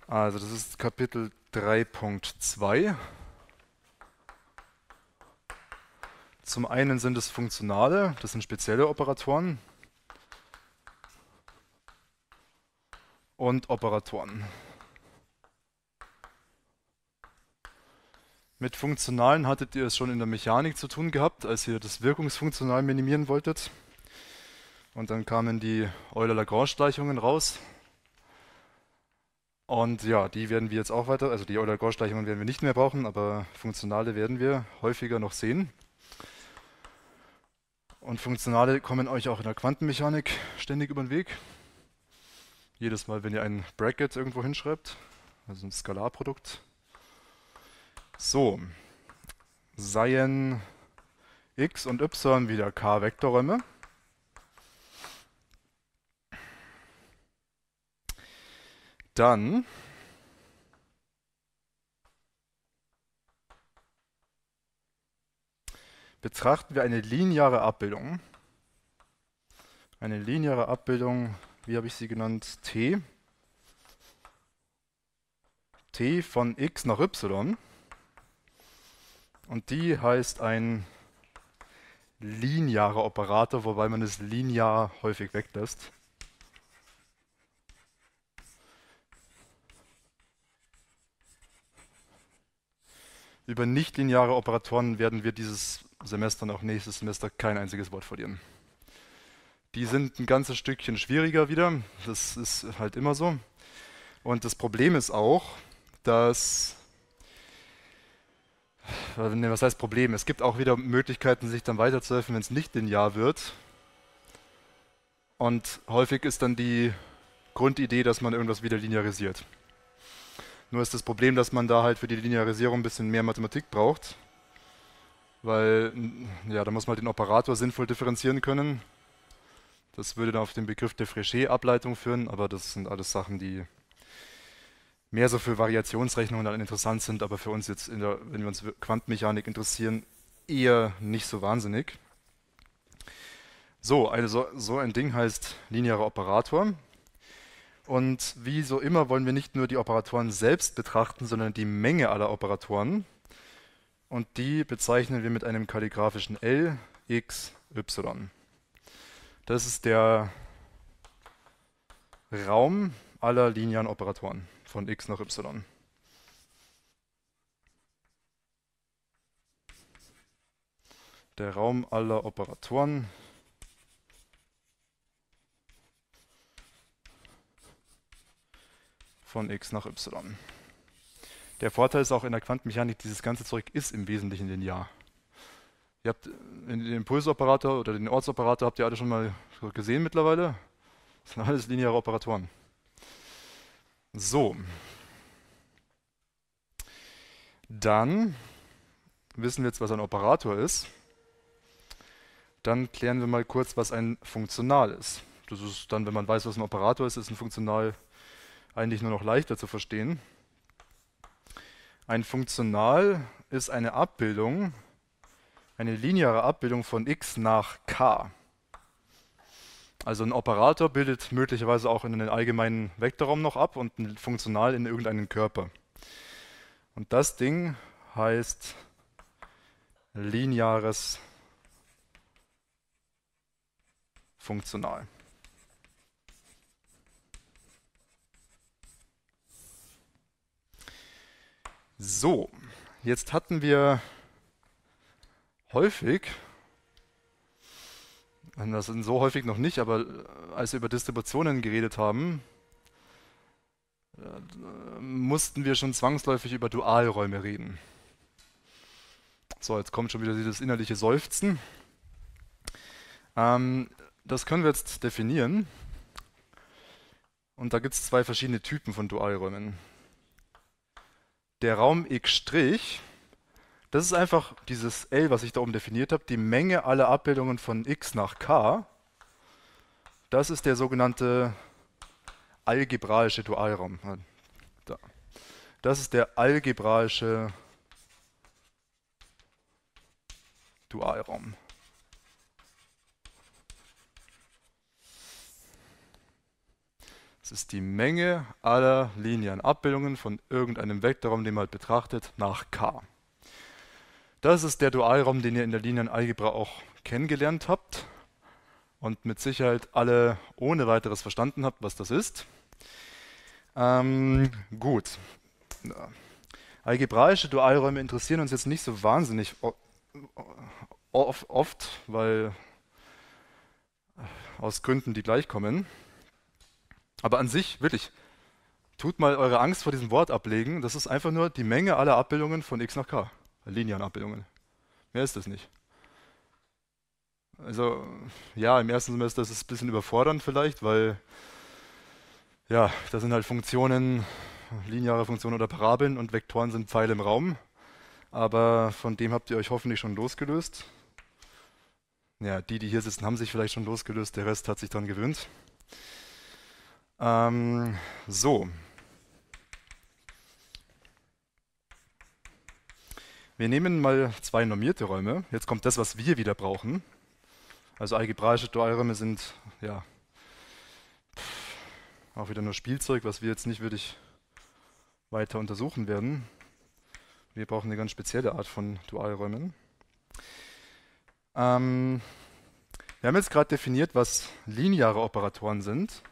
Also das ist Kapitel 3.2. Zum einen sind es funktionale, das sind spezielle Operatoren. Und Operatoren. Mit funktionalen hattet ihr es schon in der Mechanik zu tun gehabt, als ihr das wirkungsfunktional minimieren wolltet. Und dann kamen die Euler-Lagrange-Gleichungen raus. Und ja, die werden wir jetzt auch weiter, also die Euler-Lagrange-Gleichungen werden wir nicht mehr brauchen, aber funktionale werden wir häufiger noch sehen. Und funktionale kommen euch auch in der Quantenmechanik ständig über den Weg. Jedes Mal, wenn ihr ein Bracket irgendwo hinschreibt, also ein Skalarprodukt. So, seien x und y wieder k-Vektorräume. Dann betrachten wir eine lineare Abbildung. Eine lineare Abbildung, wie habe ich sie genannt? T. T von x nach y. Und die heißt ein linearer Operator, wobei man es linear häufig weglässt. Über nichtlineare Operatoren werden wir dieses Semester und auch nächstes Semester kein einziges Wort verlieren. Die sind ein ganzes Stückchen schwieriger wieder, das ist halt immer so. Und das Problem ist auch, dass ne, was heißt Problem? Es gibt auch wieder Möglichkeiten, sich dann weiterzuhelfen, wenn es nicht linear wird. Und häufig ist dann die Grundidee, dass man irgendwas wieder linearisiert. Nur ist das Problem, dass man da halt für die Linearisierung ein bisschen mehr Mathematik braucht. Weil, ja, da muss man den Operator sinnvoll differenzieren können. Das würde dann auf den Begriff der Fréchet-Ableitung führen, aber das sind alles Sachen, die mehr so für Variationsrechnungen dann interessant sind, aber für uns jetzt, der, wenn wir uns für Quantenmechanik interessieren, eher nicht so wahnsinnig. So, also so ein Ding heißt linearer Operator. Und wie so immer wollen wir nicht nur die Operatoren selbst betrachten, sondern die Menge aller Operatoren. Und die bezeichnen wir mit einem kalligraphischen L, X, Y. Das ist der Raum aller linearen Operatoren von x nach y. Der Raum aller Operatoren von x nach y. Der Vorteil ist auch in der Quantenmechanik, dieses ganze Zeug ist im Wesentlichen linear. Ihr habt den Impulsoperator oder den Ortsoperator habt ihr alle schon mal gesehen mittlerweile. Das sind alles lineare Operatoren. So. Dann wissen wir jetzt, was ein Operator ist. Dann klären wir mal kurz, was ein Funktional ist. Das ist dann, wenn man weiß, was ein Operator ist, ist ein Funktional eigentlich nur noch leichter zu verstehen. Ein Funktional ist eine Abbildung, eine lineare Abbildung von x nach k. Also ein Operator bildet möglicherweise auch in einen allgemeinen Vektorraum noch ab und funktional in irgendeinen Körper. Und das Ding heißt lineares Funktional. So, jetzt hatten wir häufig, das sind so häufig noch nicht, aber als wir über Distributionen geredet haben, mussten wir schon zwangsläufig über Dualräume reden. So, jetzt kommt schon wieder dieses innerliche Seufzen. Ähm, das können wir jetzt definieren. Und da gibt es zwei verschiedene Typen von Dualräumen. Der Raum x', das ist einfach dieses L, was ich da oben definiert habe, die Menge aller Abbildungen von x nach k. Das ist der sogenannte algebraische Dualraum. Das ist der algebraische Dualraum. Das ist die Menge aller linearen Abbildungen von irgendeinem Vektorraum, den man halt betrachtet, nach k. Das ist der Dualraum, den ihr in der Linienalgebra auch kennengelernt habt und mit Sicherheit alle ohne weiteres verstanden habt, was das ist. Ähm, gut. Algebraische Dualräume interessieren uns jetzt nicht so wahnsinnig oft, weil aus Gründen, die gleich kommen. Aber an sich, wirklich, tut mal eure Angst vor diesem Wort ablegen. Das ist einfach nur die Menge aller Abbildungen von x nach k. Linearen Abbildungen. Mehr ist das nicht. Also, ja, im ersten Semester ist es ein bisschen überfordernd vielleicht, weil, ja, das sind halt Funktionen, lineare Funktionen oder Parabeln und Vektoren sind Pfeile im Raum. Aber von dem habt ihr euch hoffentlich schon losgelöst. Ja, die, die hier sitzen, haben sich vielleicht schon losgelöst, der Rest hat sich daran gewöhnt. Ähm, so. Wir nehmen mal zwei normierte Räume. Jetzt kommt das, was wir wieder brauchen. Also algebraische Dualräume sind ja auch wieder nur Spielzeug, was wir jetzt nicht wirklich weiter untersuchen werden. Wir brauchen eine ganz spezielle Art von Dualräumen. Ähm, wir haben jetzt gerade definiert, was lineare Operatoren sind.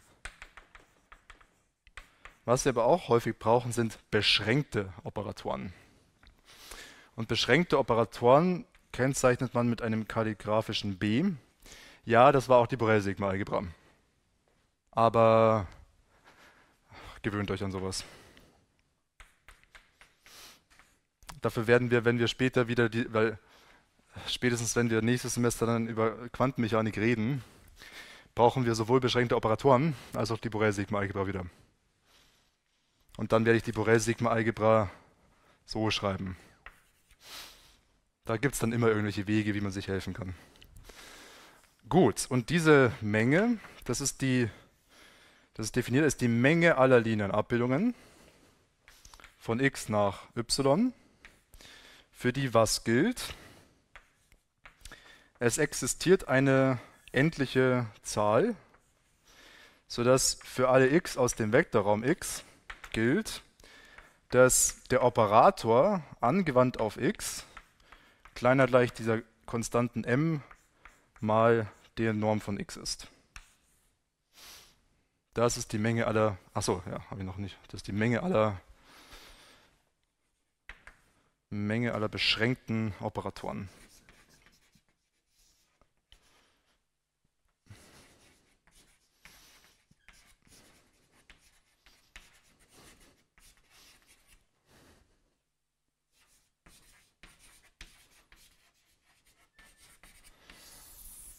Was wir aber auch häufig brauchen, sind beschränkte Operatoren. Und beschränkte Operatoren kennzeichnet man mit einem kalligraphischen B. Ja, das war auch die Borel-Sigma-Algebra. Aber gewöhnt euch an sowas. Dafür werden wir, wenn wir später wieder die, weil spätestens wenn wir nächstes Semester dann über Quantenmechanik reden, brauchen wir sowohl beschränkte Operatoren als auch die Borel-Sigma-Algebra wieder. Und dann werde ich die Borel-Sigma-Algebra so schreiben. Da gibt es dann immer irgendwelche Wege, wie man sich helfen kann. Gut, und diese Menge, das ist die, das ist definiert als die Menge aller Linienabbildungen von x nach y, für die was gilt. Es existiert eine endliche Zahl, sodass für alle x aus dem Vektorraum x gilt, dass der Operator angewandt auf x kleiner gleich dieser konstanten m mal der Norm von x ist. Das ist die Menge aller, achso, ja, habe ich noch nicht. Das ist die Menge aller Menge aller beschränkten Operatoren.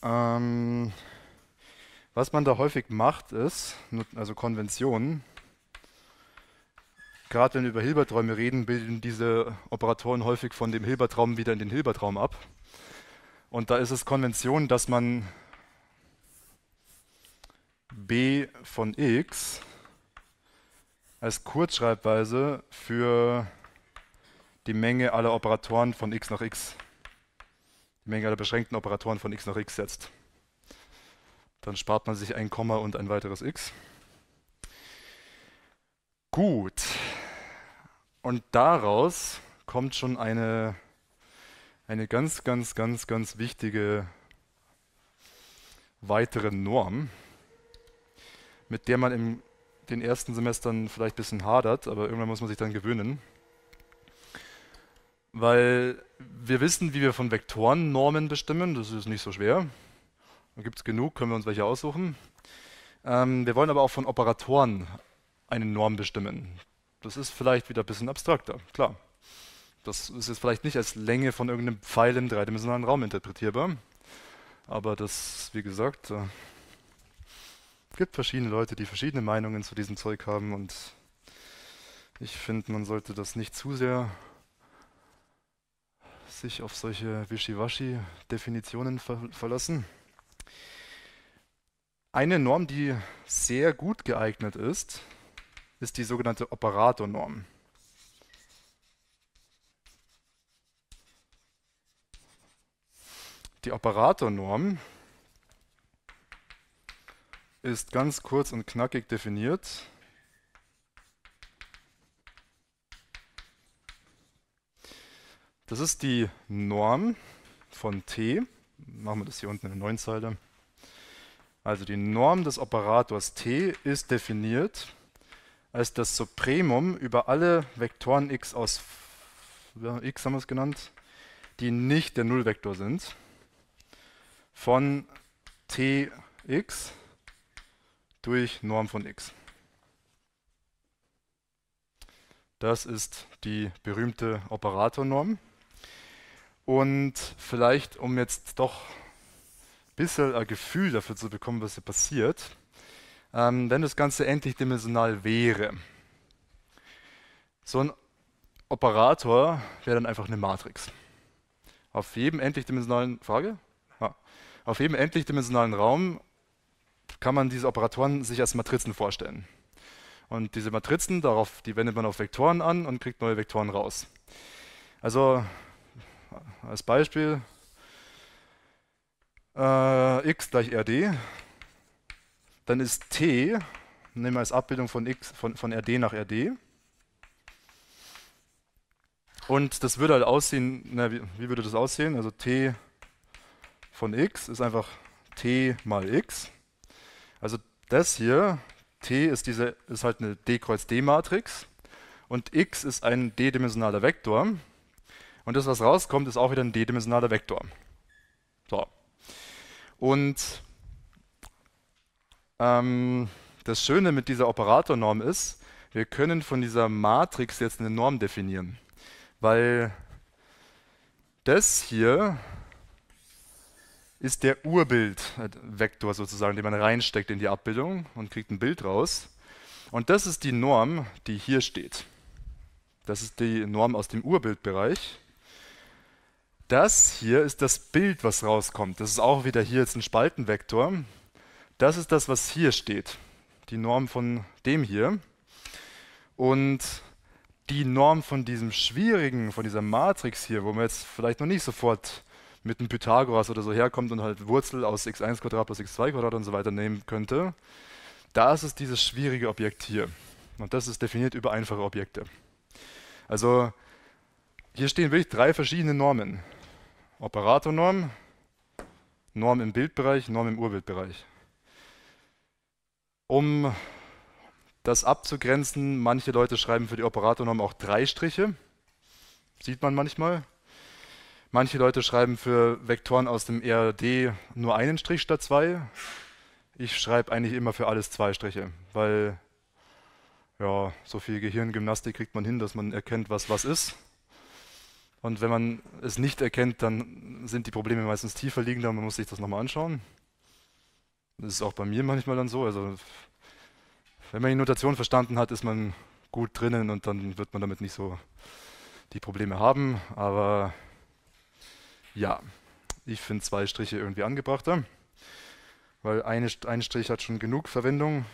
Ähm, was man da häufig macht, ist, also Konventionen, gerade wenn wir über Hilberträume reden, bilden diese Operatoren häufig von dem Hilbertraum wieder in den Hilbertraum ab. Und da ist es Konvention, dass man b von x als Kurzschreibweise für die Menge aller Operatoren von x nach x die Menge aller beschränkten Operatoren von x nach x setzt. Dann spart man sich ein Komma und ein weiteres x. Gut. Und daraus kommt schon eine, eine ganz, ganz, ganz, ganz wichtige weitere Norm, mit der man in den ersten Semestern vielleicht ein bisschen hadert, aber irgendwann muss man sich dann gewöhnen. Weil wir wissen, wie wir von Vektoren Normen bestimmen, das ist nicht so schwer. Da gibt es genug, können wir uns welche aussuchen. Ähm, wir wollen aber auch von Operatoren eine Norm bestimmen. Das ist vielleicht wieder ein bisschen abstrakter, klar. Das ist jetzt vielleicht nicht als Länge von irgendeinem Pfeil im dreidimensionalen Raum interpretierbar. Aber das, wie gesagt, äh, gibt verschiedene Leute, die verschiedene Meinungen zu diesem Zeug haben und ich finde, man sollte das nicht zu sehr sich auf solche Wischiwaschi-Definitionen ver verlassen. Eine Norm, die sehr gut geeignet ist, ist die sogenannte Operatornorm. Die Operatornorm ist ganz kurz und knackig definiert. Das ist die Norm von t. Machen wir das hier unten in der neuen Zeile. Also die Norm des Operators t ist definiert als das Supremum über alle Vektoren x aus x haben wir es genannt, die nicht der Nullvektor sind von Tx durch Norm von x. Das ist die berühmte Operatornorm. Und vielleicht, um jetzt doch ein bisschen ein Gefühl dafür zu bekommen, was hier passiert, ähm, wenn das Ganze endlich dimensional wäre. So ein Operator wäre dann einfach eine Matrix. Auf jedem endlich dimensionalen Frage? Auf jedem endlich-dimensionalen Raum kann man diese Operatoren sich als Matrizen vorstellen. Und diese Matrizen, darauf, die wendet man auf Vektoren an und kriegt neue Vektoren raus. Also als Beispiel äh, x gleich rd, dann ist t, nehmen wir als Abbildung von, x, von, von rd nach rd. Und das würde halt aussehen, na, wie, wie würde das aussehen? Also t von x ist einfach t mal x. Also das hier, t ist, diese, ist halt eine d kreuz d Matrix und x ist ein d-dimensionaler Vektor. Und das, was rauskommt, ist auch wieder ein d-dimensionaler Vektor. So. Und ähm, das Schöne mit dieser Operatornorm ist, wir können von dieser Matrix jetzt eine Norm definieren. Weil das hier ist der Urbildvektor sozusagen, den man reinsteckt in die Abbildung und kriegt ein Bild raus. Und das ist die Norm, die hier steht. Das ist die Norm aus dem Urbildbereich. Das hier ist das Bild, was rauskommt. Das ist auch wieder hier jetzt ein Spaltenvektor. Das ist das, was hier steht. Die Norm von dem hier. Und die Norm von diesem schwierigen, von dieser Matrix hier, wo man jetzt vielleicht noch nicht sofort mit einem Pythagoras oder so herkommt und halt Wurzel aus x1 plus x2 und so weiter nehmen könnte, da ist es dieses schwierige Objekt hier. Und das ist definiert über einfache Objekte. Also hier stehen wirklich drei verschiedene Normen. Operatornorm, Norm im Bildbereich, Norm im Urbildbereich. Um das abzugrenzen, manche Leute schreiben für die Operatornorm auch drei Striche. Sieht man manchmal. Manche Leute schreiben für Vektoren aus dem ERD nur einen Strich statt zwei. Ich schreibe eigentlich immer für alles zwei Striche, weil ja, so viel Gehirngymnastik kriegt man hin, dass man erkennt, was was ist. Und wenn man es nicht erkennt, dann sind die Probleme meistens tiefer liegender und man muss sich das nochmal anschauen. Das ist auch bei mir manchmal dann so. Also, wenn man die Notation verstanden hat, ist man gut drinnen und dann wird man damit nicht so die Probleme haben. Aber ja, ich finde zwei Striche irgendwie angebrachter, weil eine, ein Strich hat schon genug Verwendung.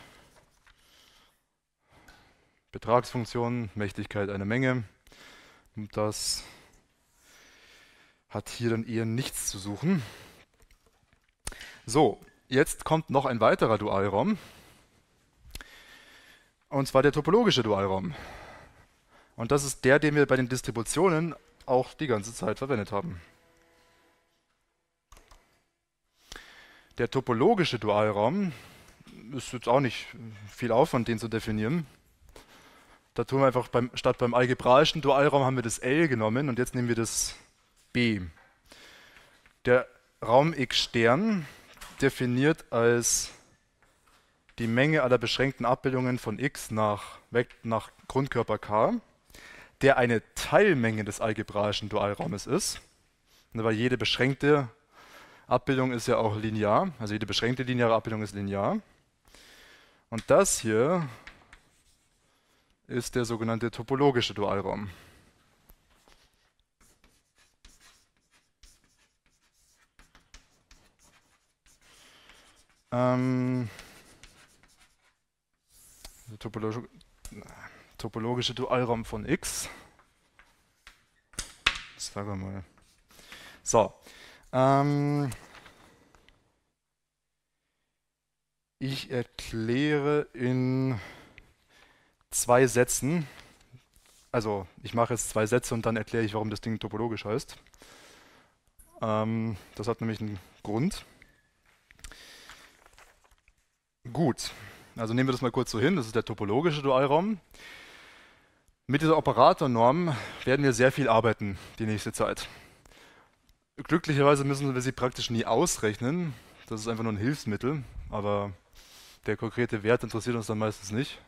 Betragsfunktion, Mächtigkeit eine Menge. Das hat hier dann eher nichts zu suchen. So, jetzt kommt noch ein weiterer Dualraum, und zwar der topologische Dualraum. Und das ist der, den wir bei den Distributionen auch die ganze Zeit verwendet haben. Der topologische Dualraum ist jetzt auch nicht viel Aufwand, den zu definieren. Da tun wir einfach beim, statt beim algebraischen Dualraum haben wir das L genommen und jetzt nehmen wir das B. Der Raum X Stern definiert als die Menge aller beschränkten Abbildungen von x nach, nach Grundkörper k, der eine Teilmenge des algebraischen Dualraumes ist, weil jede beschränkte Abbildung ist ja auch linear, also jede beschränkte lineare Abbildung ist linear. Und das hier ist der sogenannte topologische Dualraum. Ähm, topologische, topologische Dualraum von x. Sagen wir mal. So. Ähm, ich erkläre in zwei Sätzen, also ich mache jetzt zwei Sätze und dann erkläre ich, warum das Ding topologisch heißt. Ähm, das hat nämlich einen Grund. Gut, also nehmen wir das mal kurz so hin, das ist der topologische Dualraum. Mit dieser Operatornorm werden wir sehr viel arbeiten die nächste Zeit. Glücklicherweise müssen wir sie praktisch nie ausrechnen. Das ist einfach nur ein Hilfsmittel, aber der konkrete Wert interessiert uns dann meistens nicht.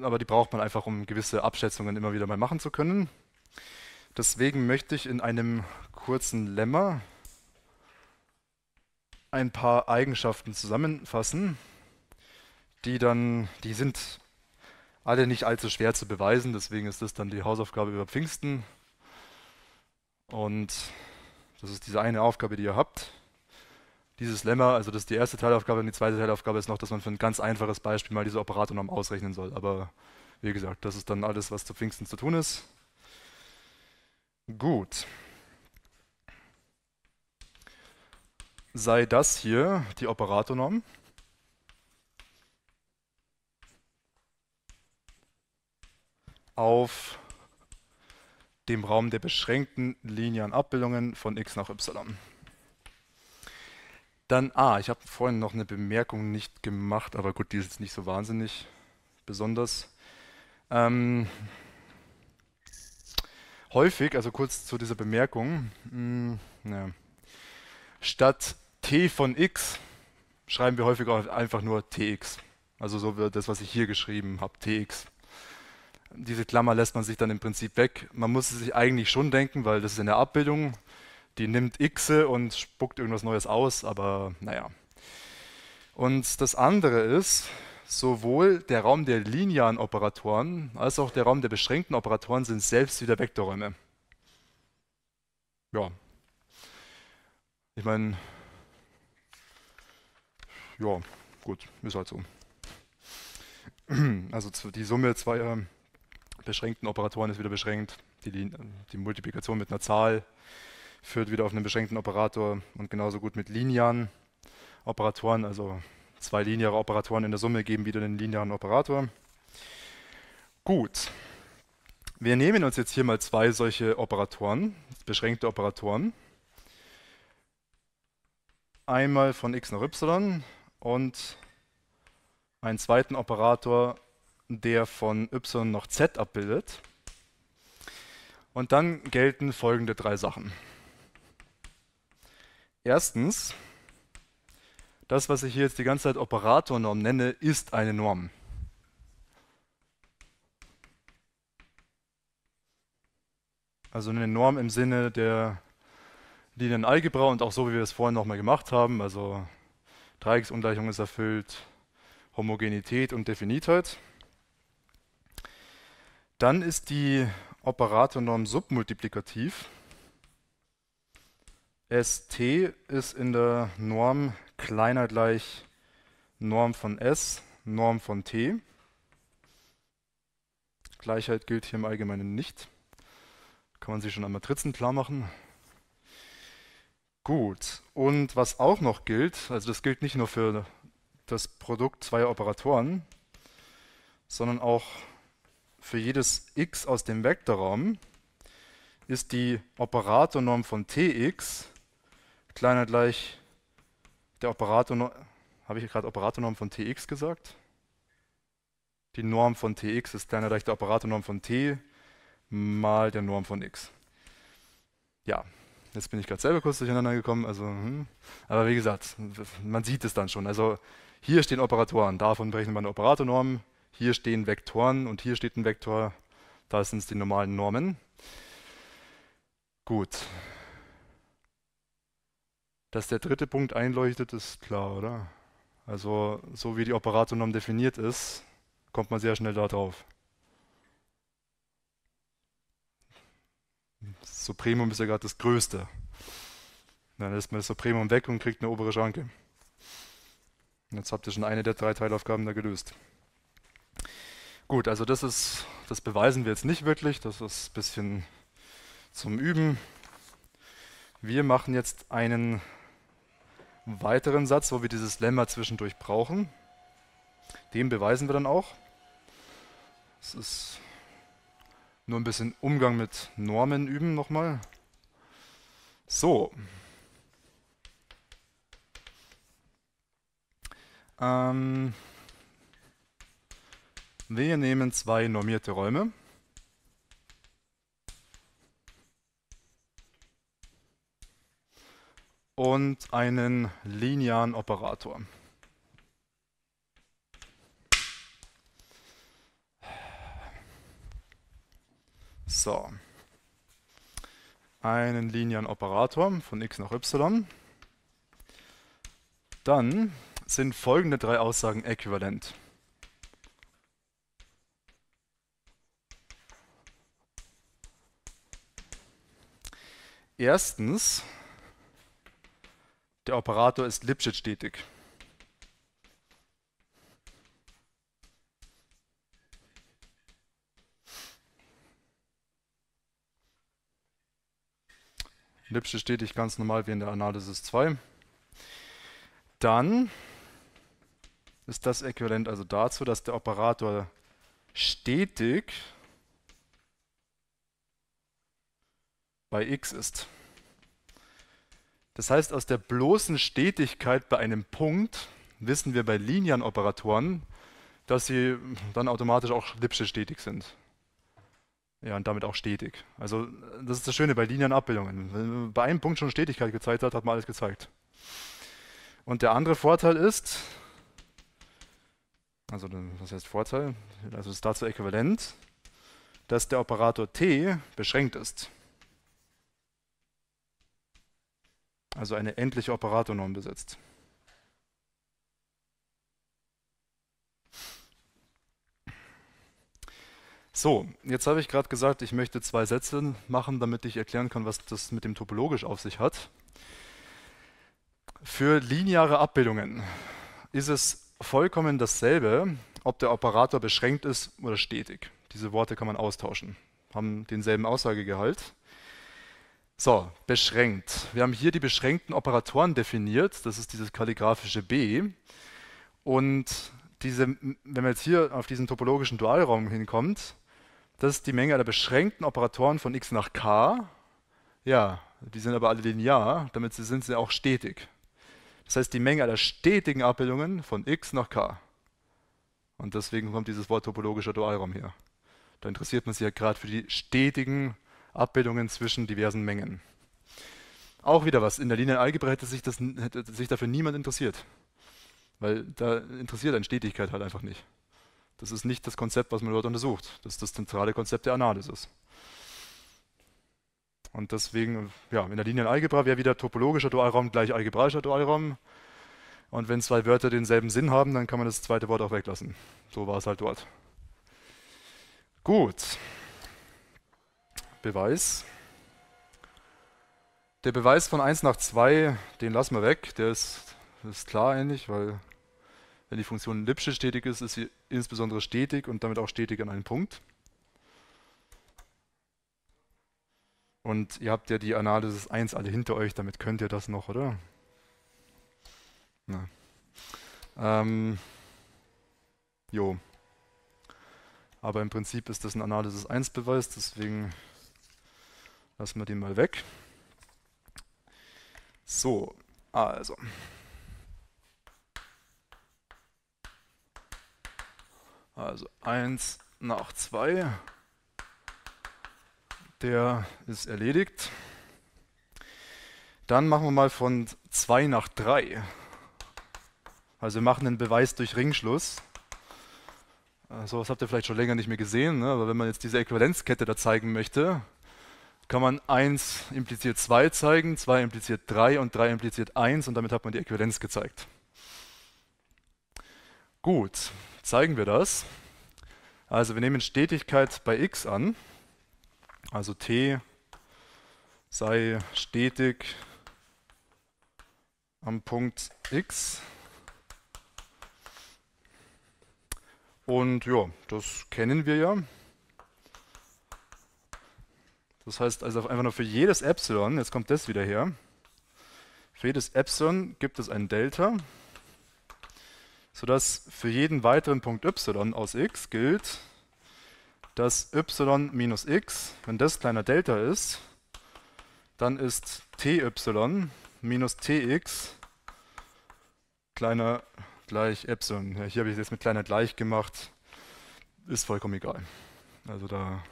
Aber die braucht man einfach, um gewisse Abschätzungen immer wieder mal machen zu können. Deswegen möchte ich in einem kurzen Lemma ein paar Eigenschaften zusammenfassen, die dann, die sind alle nicht allzu schwer zu beweisen, deswegen ist das dann die Hausaufgabe über Pfingsten. Und das ist diese eine Aufgabe, die ihr habt. Dieses Lemma, also das ist die erste Teilaufgabe und die zweite Teilaufgabe ist noch, dass man für ein ganz einfaches Beispiel mal diese Operatornorm ausrechnen soll. Aber wie gesagt, das ist dann alles, was zu Pfingsten zu tun ist. Gut. Sei das hier die Operatornorm. auf dem Raum der beschränkten linearen Abbildungen von x nach y. Dann, ah, ich habe vorhin noch eine Bemerkung nicht gemacht, aber gut, die ist jetzt nicht so wahnsinnig besonders. Ähm, häufig, also kurz zu dieser Bemerkung, mh, hm, ja. statt t von x schreiben wir häufig auch einfach nur tx. Also so wird das, was ich hier geschrieben habe, tx. Diese Klammer lässt man sich dann im Prinzip weg. Man muss es sich eigentlich schon denken, weil das ist eine Abbildung, die nimmt x und spuckt irgendwas Neues aus, aber naja. Und das andere ist, sowohl der Raum der linearen Operatoren als auch der Raum der beschränkten Operatoren sind selbst wieder Vektorräume. Ja. Ich meine, ja, gut, ist halt so. Also die Summe zweier beschränkten Operatoren ist wieder beschränkt. Die, die, Multiplikation mit einer Zahl führt wieder auf einen beschränkten Operator und genauso gut mit linearen Operatoren. Also zwei lineare Operatoren in der Summe geben wieder einen linearen Operator. Gut. Wir nehmen uns jetzt hier mal zwei solche Operatoren, beschränkte Operatoren. Einmal von x nach y und einen zweiten Operator, der von y noch z abbildet. Und dann gelten folgende drei Sachen. Erstens, das, was ich hier jetzt die ganze Zeit Operatornorm nenne, ist eine Norm. Also eine Norm im Sinne der Linienalgebra und auch so, wie wir es vorhin nochmal gemacht haben, also Dreiecksungleichung ist erfüllt, Homogenität und Definitheit. Dann ist die Operatornorm submultiplikativ. St ist in der Norm kleiner gleich Norm von S, Norm von T. Gleichheit gilt hier im Allgemeinen nicht. Kann man sich schon an Matrizen klar machen. Gut, und was auch noch gilt, also das gilt nicht nur für das Produkt zweier Operatoren, sondern auch für jedes x aus dem Vektorraum ist die Operatornorm von tx kleiner gleich der Operatornorm, habe ich gerade Operatornorm von tx gesagt? Die Norm von tx ist kleiner gleich der Operatornorm von t mal der Norm von x. Ja, Jetzt bin ich gerade selber kurz durcheinander gekommen. Also, hm. Aber wie gesagt, man sieht es dann schon. Also hier stehen Operatoren, davon berechnet man eine Operatornorm. Hier stehen Vektoren und hier steht ein Vektor. Da sind es die normalen Normen. Gut. Dass der dritte Punkt einleuchtet, ist klar, oder? Also so wie die Operatornorm definiert ist, kommt man sehr schnell da Supremum ist ja gerade das Größte. Dann lässt man das Supremum weg und kriegt eine obere Schranke. Jetzt habt ihr schon eine der drei Teilaufgaben da gelöst. Gut, also das ist, das beweisen wir jetzt nicht wirklich, das ist ein bisschen zum Üben. Wir machen jetzt einen weiteren Satz, wo wir dieses Lemma zwischendurch brauchen. Den beweisen wir dann auch. Das ist nur ein bisschen Umgang mit Normen üben nochmal. So. Ähm, wir nehmen zwei normierte Räume. und einen linearen Operator. So. Einen linearen Operator von x nach y. Dann sind folgende drei Aussagen äquivalent. Erstens, der Operator ist Lipschitz Lipsche stetig ganz normal wie in der Analysis 2. Dann ist das äquivalent also dazu, dass der Operator stetig bei x ist. Das heißt, aus der bloßen Stetigkeit bei einem Punkt wissen wir bei linearen Operatoren, dass sie dann automatisch auch Lipsche stetig sind. Ja, und damit auch stetig. Also das ist das Schöne bei linearen Abbildungen. Wenn man bei einem Punkt schon Stetigkeit gezeigt hat, hat man alles gezeigt. Und der andere Vorteil ist, also was heißt Vorteil? Also es ist dazu äquivalent, dass der Operator t beschränkt ist. Also eine endliche Operatornorm besitzt. So, jetzt habe ich gerade gesagt, ich möchte zwei Sätze machen, damit ich erklären kann, was das mit dem topologisch auf sich hat. Für lineare Abbildungen ist es vollkommen dasselbe, ob der Operator beschränkt ist oder stetig. Diese Worte kann man austauschen, haben denselben Aussagegehalt. So, beschränkt. Wir haben hier die beschränkten Operatoren definiert, das ist dieses kalligraphische B. Und diese, wenn man jetzt hier auf diesen topologischen Dualraum hinkommt, das ist die Menge aller beschränkten Operatoren von x nach k. Ja, die sind aber alle linear, damit sind sie auch stetig. Das heißt, die Menge aller stetigen Abbildungen von x nach k. Und deswegen kommt dieses Wort topologischer Dualraum hier. Da interessiert man sich ja gerade für die stetigen Abbildungen zwischen diversen Mengen. Auch wieder was. In der Linealgebra hätte sich, das, hätte sich dafür niemand interessiert. Weil da interessiert eine Stetigkeit halt einfach nicht. Das ist nicht das Konzept, was man dort untersucht. Das ist das zentrale Konzept der Analysis. Und deswegen, ja, in der Linealgebra wäre wieder topologischer Dualraum gleich algebraischer Dualraum. Und wenn zwei Wörter denselben Sinn haben, dann kann man das zweite Wort auch weglassen. So war es halt dort. Gut. Beweis. Der Beweis von 1 nach 2, den lassen wir weg. Der ist, ist klar ähnlich, weil wenn die Funktion Lipsche stetig ist, ist sie insbesondere stetig und damit auch stetig an einem Punkt. Und ihr habt ja die Analysis 1 alle hinter euch, damit könnt ihr das noch, oder? Na. Ähm, jo. Aber im Prinzip ist das ein Analysis 1 Beweis, deswegen lassen wir den mal weg. So, also. Also 1 nach 2, der ist erledigt. Dann machen wir mal von 2 nach 3. Also wir machen den Beweis durch Ringschluss. So also was habt ihr vielleicht schon länger nicht mehr gesehen, ne? aber wenn man jetzt diese Äquivalenzkette da zeigen möchte, kann man 1 impliziert 2 zeigen, 2 impliziert 3 und 3 impliziert 1 und damit hat man die Äquivalenz gezeigt. Gut, zeigen wir das. Also wir nehmen Stetigkeit bei x an, also t sei stetig am Punkt x. Und ja, das kennen wir ja. Das heißt also einfach nur für jedes Epsilon, jetzt kommt das wieder her, für jedes Epsilon gibt es ein Delta, sodass für jeden weiteren Punkt y aus x gilt, dass y minus x, wenn das kleiner Delta ist, dann ist ty minus tx kleiner gleich Epsilon. Ja, hier habe ich es jetzt mit kleiner gleich gemacht, ist vollkommen egal. Also da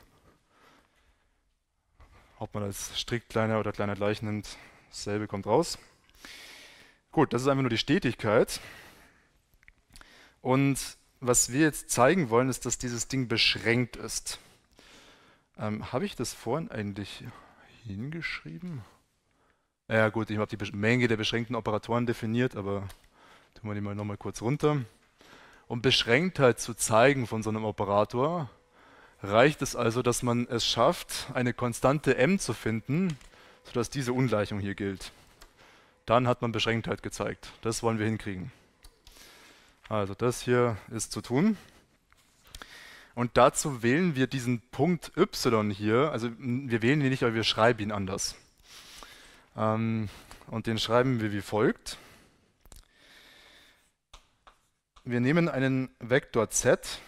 ob man das strikt kleiner oder kleiner gleich nimmt, dasselbe kommt raus. Gut, das ist einfach nur die Stetigkeit. Und was wir jetzt zeigen wollen, ist, dass dieses Ding beschränkt ist. Ähm, habe ich das vorhin eigentlich hingeschrieben? Ja gut, ich habe die Menge der beschränkten Operatoren definiert, aber tun wir die mal nochmal kurz runter. Um Beschränktheit zu zeigen von so einem Operator, reicht es also, dass man es schafft, eine konstante m zu finden, sodass diese Ungleichung hier gilt. Dann hat man Beschränktheit gezeigt. Das wollen wir hinkriegen. Also das hier ist zu tun. Und dazu wählen wir diesen Punkt y hier, also wir wählen ihn nicht, aber wir schreiben ihn anders. Ähm, und den schreiben wir wie folgt. Wir nehmen einen Vektor z,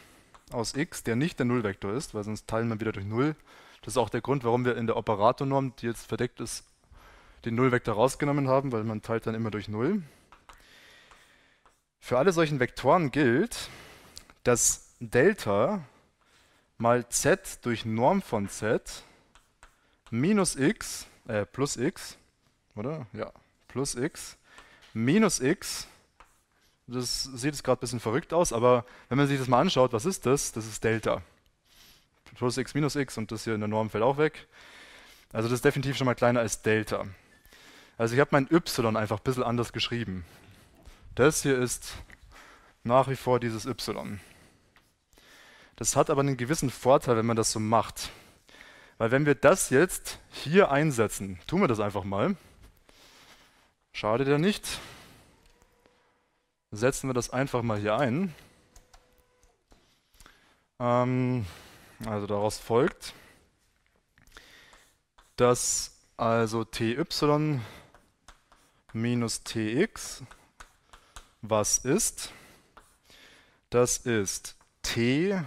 aus x, der nicht der Nullvektor ist, weil sonst teilen wir wieder durch 0. Das ist auch der Grund, warum wir in der Operatornorm, die jetzt verdeckt ist, den Nullvektor rausgenommen haben, weil man teilt dann immer durch 0. Für alle solchen Vektoren gilt, dass Delta mal z durch Norm von z minus x, äh, plus x, oder? Ja, plus x, minus x das sieht jetzt gerade ein bisschen verrückt aus, aber wenn man sich das mal anschaut, was ist das? Das ist Delta. Plus x minus x und das hier in der Norm fällt auch weg. Also das ist definitiv schon mal kleiner als Delta. Also ich habe mein y einfach ein bisschen anders geschrieben. Das hier ist nach wie vor dieses y. Das hat aber einen gewissen Vorteil, wenn man das so macht. Weil wenn wir das jetzt hier einsetzen, tun wir das einfach mal. Schadet ja nicht setzen wir das einfach mal hier ein. Ähm, also daraus folgt, dass also ty minus tx was ist? Das ist t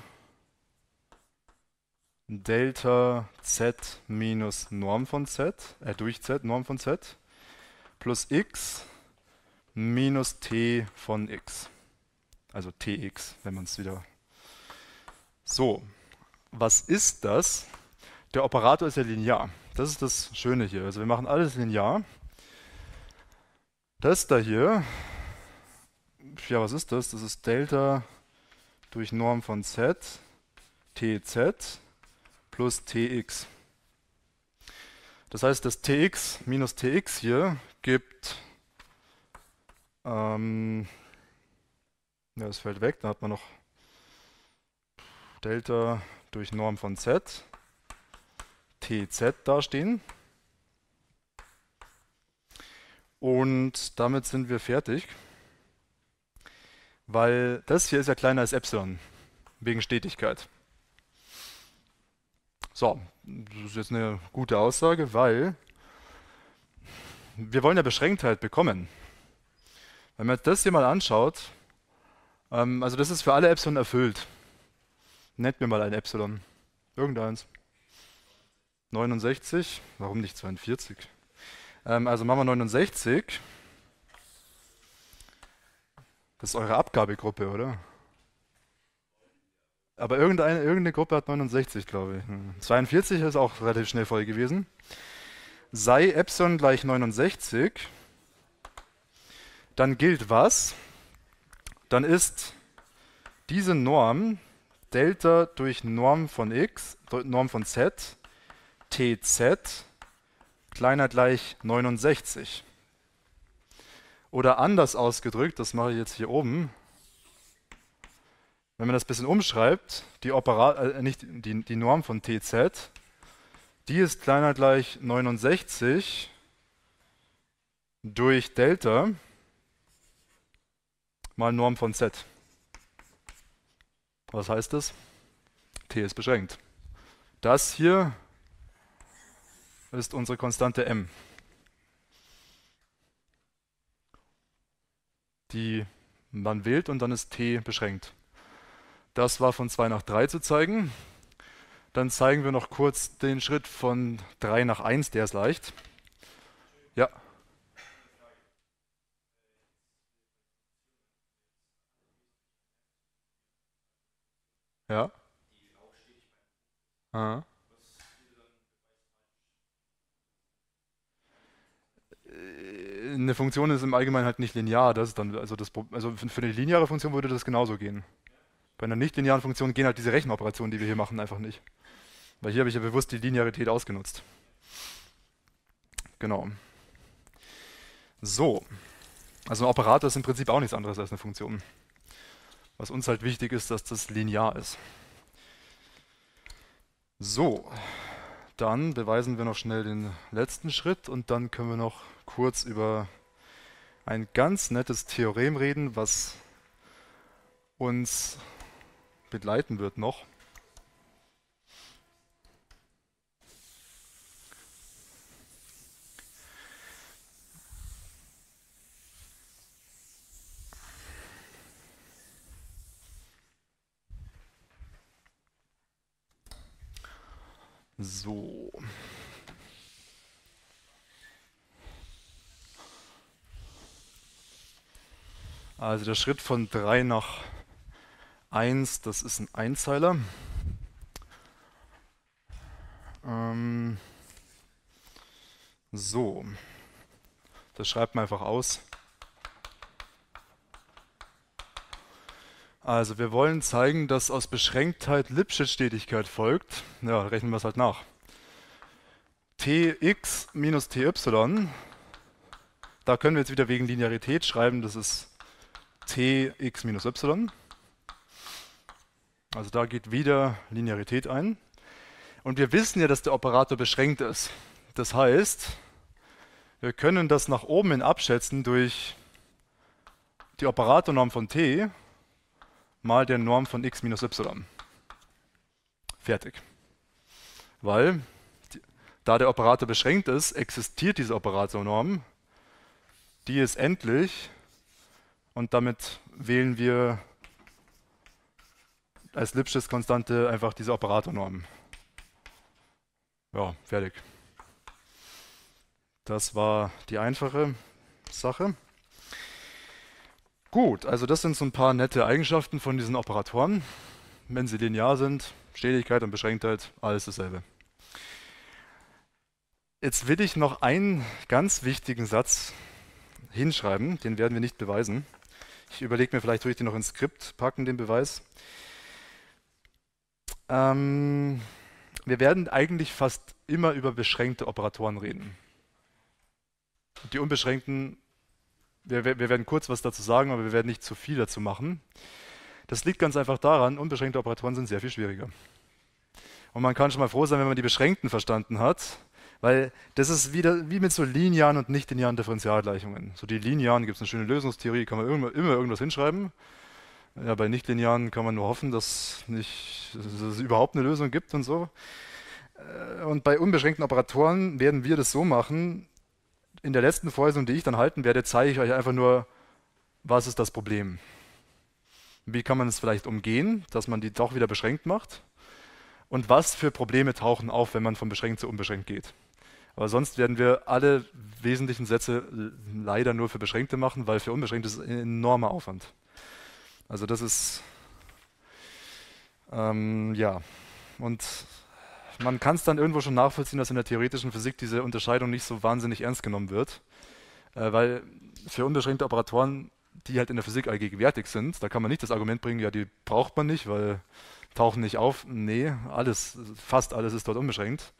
Delta z minus Norm von z, äh, durch z, Norm von z, plus x minus t von x. Also tx, wenn man es wieder... So, was ist das? Der Operator ist ja linear. Das ist das Schöne hier. Also wir machen alles linear. Das da hier, ja was ist das? Das ist Delta durch Norm von z, tz plus tx. Das heißt, das tx minus tx hier gibt ähm, ja, das fällt weg, da hat man noch Delta durch Norm von z, tz dastehen. Und damit sind wir fertig, weil das hier ist ja kleiner als Epsilon, wegen Stetigkeit. So, das ist jetzt eine gute Aussage, weil wir wollen ja Beschränktheit bekommen. Wenn man das hier mal anschaut, ähm, also das ist für alle Epsilon erfüllt. Nennt mir mal ein Epsilon. Irgendeins. 69, warum nicht 42? Ähm, also machen wir 69. Das ist eure Abgabegruppe, oder? Aber irgendeine, irgendeine Gruppe hat 69, glaube ich. 42 ist auch relativ schnell voll gewesen. Sei Epsilon gleich 69, dann gilt was? Dann ist diese Norm Delta durch Norm von x, Norm von z, tz kleiner gleich 69. Oder anders ausgedrückt, das mache ich jetzt hier oben, wenn man das ein bisschen umschreibt, die, Operat äh, nicht, die, die Norm von tz, die ist kleiner gleich 69 durch Delta mal Norm von z. Was heißt das? t ist beschränkt. Das hier ist unsere Konstante m. Die man wählt und dann ist t beschränkt. Das war von 2 nach 3 zu zeigen. Dann zeigen wir noch kurz den Schritt von 3 nach 1, der ist leicht. Ja. Ja. Aha. Eine Funktion ist im Allgemeinen halt nicht linear. Das ist dann, also, das, also für eine lineare Funktion würde das genauso gehen. Bei einer nicht-linearen Funktion gehen halt diese Rechenoperationen, die wir hier machen, einfach nicht. Weil hier habe ich ja bewusst die Linearität ausgenutzt. Genau. So. Also ein Operator ist im Prinzip auch nichts anderes als eine Funktion. Was uns halt wichtig ist, dass das linear ist. So, dann beweisen wir noch schnell den letzten Schritt und dann können wir noch kurz über ein ganz nettes Theorem reden, was uns begleiten wird noch. So. Also der Schritt von 3 nach 1, das ist ein Einzeiler. Ähm so, das schreibt man einfach aus. Also wir wollen zeigen, dass aus Beschränktheit Lipschitz-Stetigkeit folgt. Ja, rechnen wir es halt nach. Tx minus Ty, da können wir jetzt wieder wegen Linearität schreiben, das ist Tx minus y. Also da geht wieder Linearität ein. Und wir wissen ja, dass der Operator beschränkt ist. Das heißt, wir können das nach oben hin abschätzen durch die Operatornorm von t mal der Norm von x minus y. Fertig. Weil, da der Operator beschränkt ist, existiert diese Operatornorm. Die ist endlich und damit wählen wir als Lipschitz-Konstante einfach diese Operatornorm. Ja, fertig. Das war die einfache Sache. Gut, also das sind so ein paar nette Eigenschaften von diesen Operatoren. Wenn sie linear sind, Stetigkeit und Beschränktheit, alles dasselbe. Jetzt will ich noch einen ganz wichtigen Satz hinschreiben, den werden wir nicht beweisen. Ich überlege mir, vielleicht tue ich den noch ins Skript packen, den Beweis. Ähm, wir werden eigentlich fast immer über beschränkte Operatoren reden. Die unbeschränkten wir, wir, werden kurz was dazu sagen, aber wir werden nicht zu viel dazu machen. Das liegt ganz einfach daran, unbeschränkte Operatoren sind sehr viel schwieriger. Und man kann schon mal froh sein, wenn man die beschränkten verstanden hat, weil das ist wieder wie mit so linearen und nicht linearen Differentialgleichungen. So die linearen gibt es eine schöne Lösungstheorie, kann man immer, immer irgendwas hinschreiben. Ja, bei nicht linearen kann man nur hoffen, dass, nicht, dass es überhaupt eine Lösung gibt und so. Äh, und bei unbeschränkten Operatoren werden wir das so machen. In der letzten Vorlesung, die ich dann halten werde, zeige ich euch einfach nur, was ist das Problem. Wie kann man es vielleicht umgehen, dass man die doch wieder beschränkt macht? Und was für Probleme tauchen auf, wenn man von beschränkt zu unbeschränkt geht? Aber sonst werden wir alle wesentlichen Sätze leider nur für Beschränkte machen, weil für Unbeschränkte ist es ein enormer Aufwand. Also das ist, ähm, ja, und man kann es dann irgendwo schon nachvollziehen, dass in der theoretischen Physik diese Unterscheidung nicht so wahnsinnig ernst genommen wird, äh, weil für unbeschränkte Operatoren, die halt in der Physik allgegenwärtig sind, da kann man nicht das Argument bringen, ja, die braucht man nicht, weil tauchen nicht auf. Nee, alles, fast alles ist dort unbeschränkt.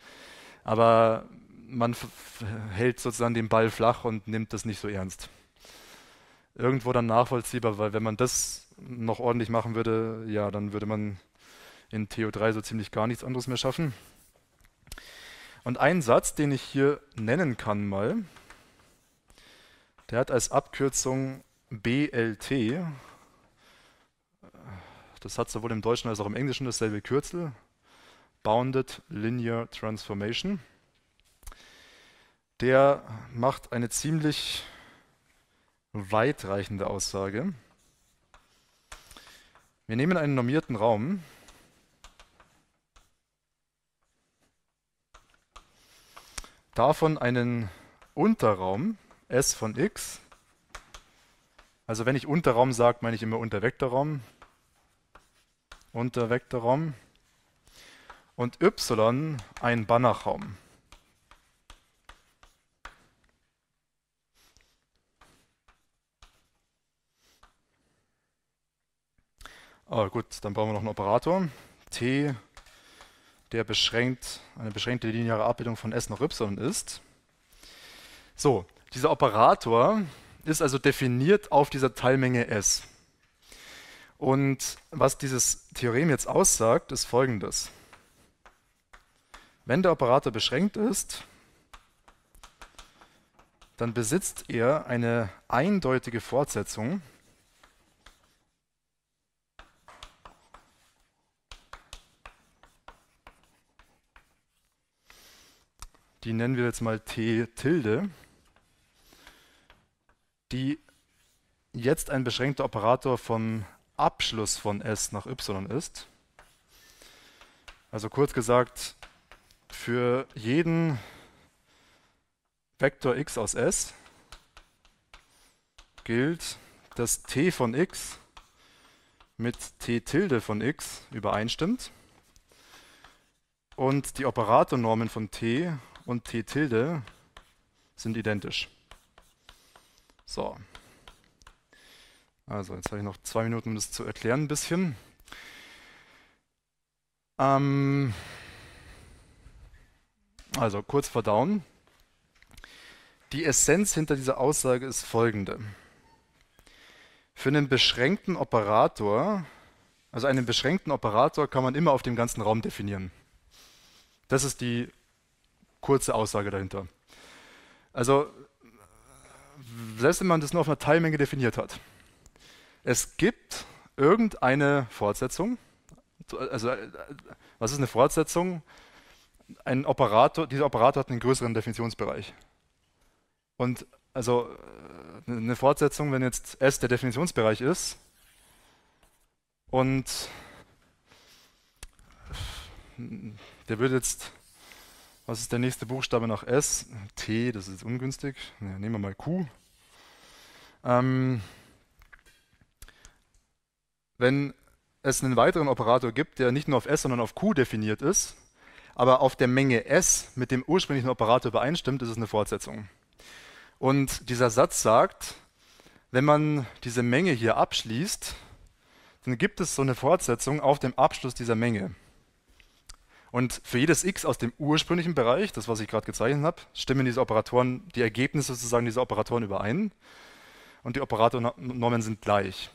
Aber man hält sozusagen den Ball flach und nimmt das nicht so ernst. Irgendwo dann nachvollziehbar, weil wenn man das noch ordentlich machen würde, ja, dann würde man in TO3 so ziemlich gar nichts anderes mehr schaffen. Und ein Satz, den ich hier nennen kann mal, der hat als Abkürzung BLT, das hat sowohl im Deutschen als auch im Englischen dasselbe Kürzel, Bounded Linear Transformation der macht eine ziemlich weitreichende Aussage. Wir nehmen einen normierten Raum, davon einen Unterraum S von x. Also wenn ich Unterraum sage, meine ich immer Untervektorraum. Untervektorraum. Und y ein Banachraum. Oh, gut, dann brauchen wir noch einen Operator. T, der beschränkt, eine beschränkte lineare Abbildung von S nach Y ist. So, dieser Operator ist also definiert auf dieser Teilmenge S. Und was dieses Theorem jetzt aussagt, ist folgendes. Wenn der Operator beschränkt ist, dann besitzt er eine eindeutige Fortsetzung die nennen wir jetzt mal t Tilde, die jetzt ein beschränkter Operator von Abschluss von S nach Y ist. Also kurz gesagt, für jeden Vektor x aus S gilt, dass t von x mit t Tilde von x übereinstimmt und die Operatornormen von t und t Tilde sind identisch. So. Also, jetzt habe ich noch zwei Minuten, um das zu erklären ein bisschen. Ähm also, kurz verdauen. Die Essenz hinter dieser Aussage ist folgende. Für einen beschränkten Operator, also einen beschränkten Operator kann man immer auf dem ganzen Raum definieren. Das ist die kurze Aussage dahinter. Also, selbst wenn man das nur auf einer Teilmenge definiert hat, es gibt irgendeine Fortsetzung. Also, was ist eine Fortsetzung? Ein Operator, dieser Operator hat einen größeren Definitionsbereich. Und also eine Fortsetzung, wenn jetzt S der Definitionsbereich ist und der würde jetzt was ist der nächste Buchstabe nach S? T, das ist ungünstig. Ja, nehmen wir mal Q. Ähm, wenn es einen weiteren Operator gibt, der nicht nur auf S, sondern auf Q definiert ist, aber auf der Menge S mit dem ursprünglichen Operator übereinstimmt, ist es eine Fortsetzung. Und dieser Satz sagt, wenn man diese Menge hier abschließt, dann gibt es so eine Fortsetzung auf dem Abschluss dieser Menge. Und für jedes x aus dem ursprünglichen Bereich, das was ich gerade gezeichnet habe, stimmen diese Operatoren, die Ergebnisse sozusagen dieser Operatoren überein und die Operatornormen sind gleich.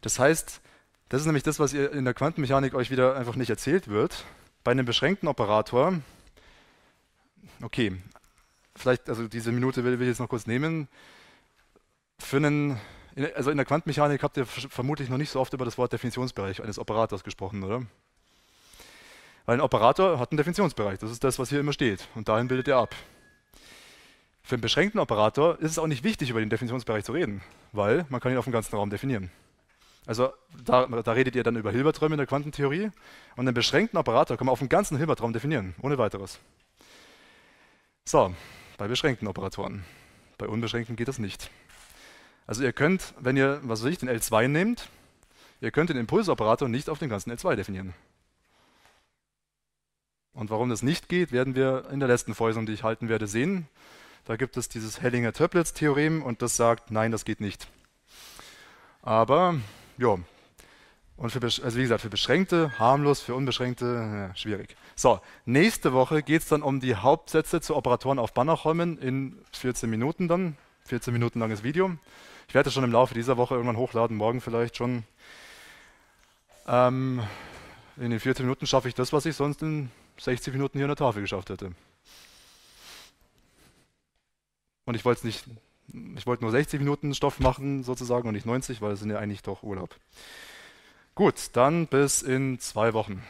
Das heißt, das ist nämlich das, was ihr in der Quantenmechanik euch wieder einfach nicht erzählt wird. Bei einem beschränkten Operator, okay, vielleicht, also diese Minute will, will ich jetzt noch kurz nehmen. Für einen, also in der Quantenmechanik habt ihr vermutlich noch nicht so oft über das Wort Definitionsbereich eines Operators gesprochen, oder? Weil ein Operator hat einen Definitionsbereich, das ist das, was hier immer steht. Und dahin bildet er ab. Für einen beschränkten Operator ist es auch nicht wichtig, über den Definitionsbereich zu reden, weil man kann ihn auf dem ganzen Raum definieren. Also da, da redet ihr dann über Hilberträume in der Quantentheorie und einen beschränkten Operator kann man auf dem ganzen Hilbertraum definieren, ohne weiteres. So, bei beschränkten Operatoren. Bei unbeschränkten geht das nicht. Also ihr könnt, wenn ihr, was weiß ich, den L2 nehmt, ihr könnt den Impulsoperator nicht auf den ganzen L2 definieren. Und warum das nicht geht, werden wir in der letzten Vorlesung, die ich halten werde, sehen. Da gibt es dieses Hellinger-Töplitz-Theorem und das sagt, nein, das geht nicht. Aber, ja, und für, also wie gesagt, für Beschränkte harmlos, für Unbeschränkte ja, schwierig. So, nächste Woche geht es dann um die Hauptsätze zu Operatoren auf Banachräumen in 14 Minuten dann. 14 Minuten langes Video. Ich werde es schon im Laufe dieser Woche irgendwann hochladen, morgen vielleicht schon. Ähm, in den 14 Minuten schaffe ich das, was ich sonst in 60 Minuten hier an der Tafel geschafft hätte. Und ich wollte nicht, ich wollte nur 60 Minuten Stoff machen sozusagen und nicht 90, weil es sind ja eigentlich doch Urlaub. Gut, dann bis in zwei Wochen.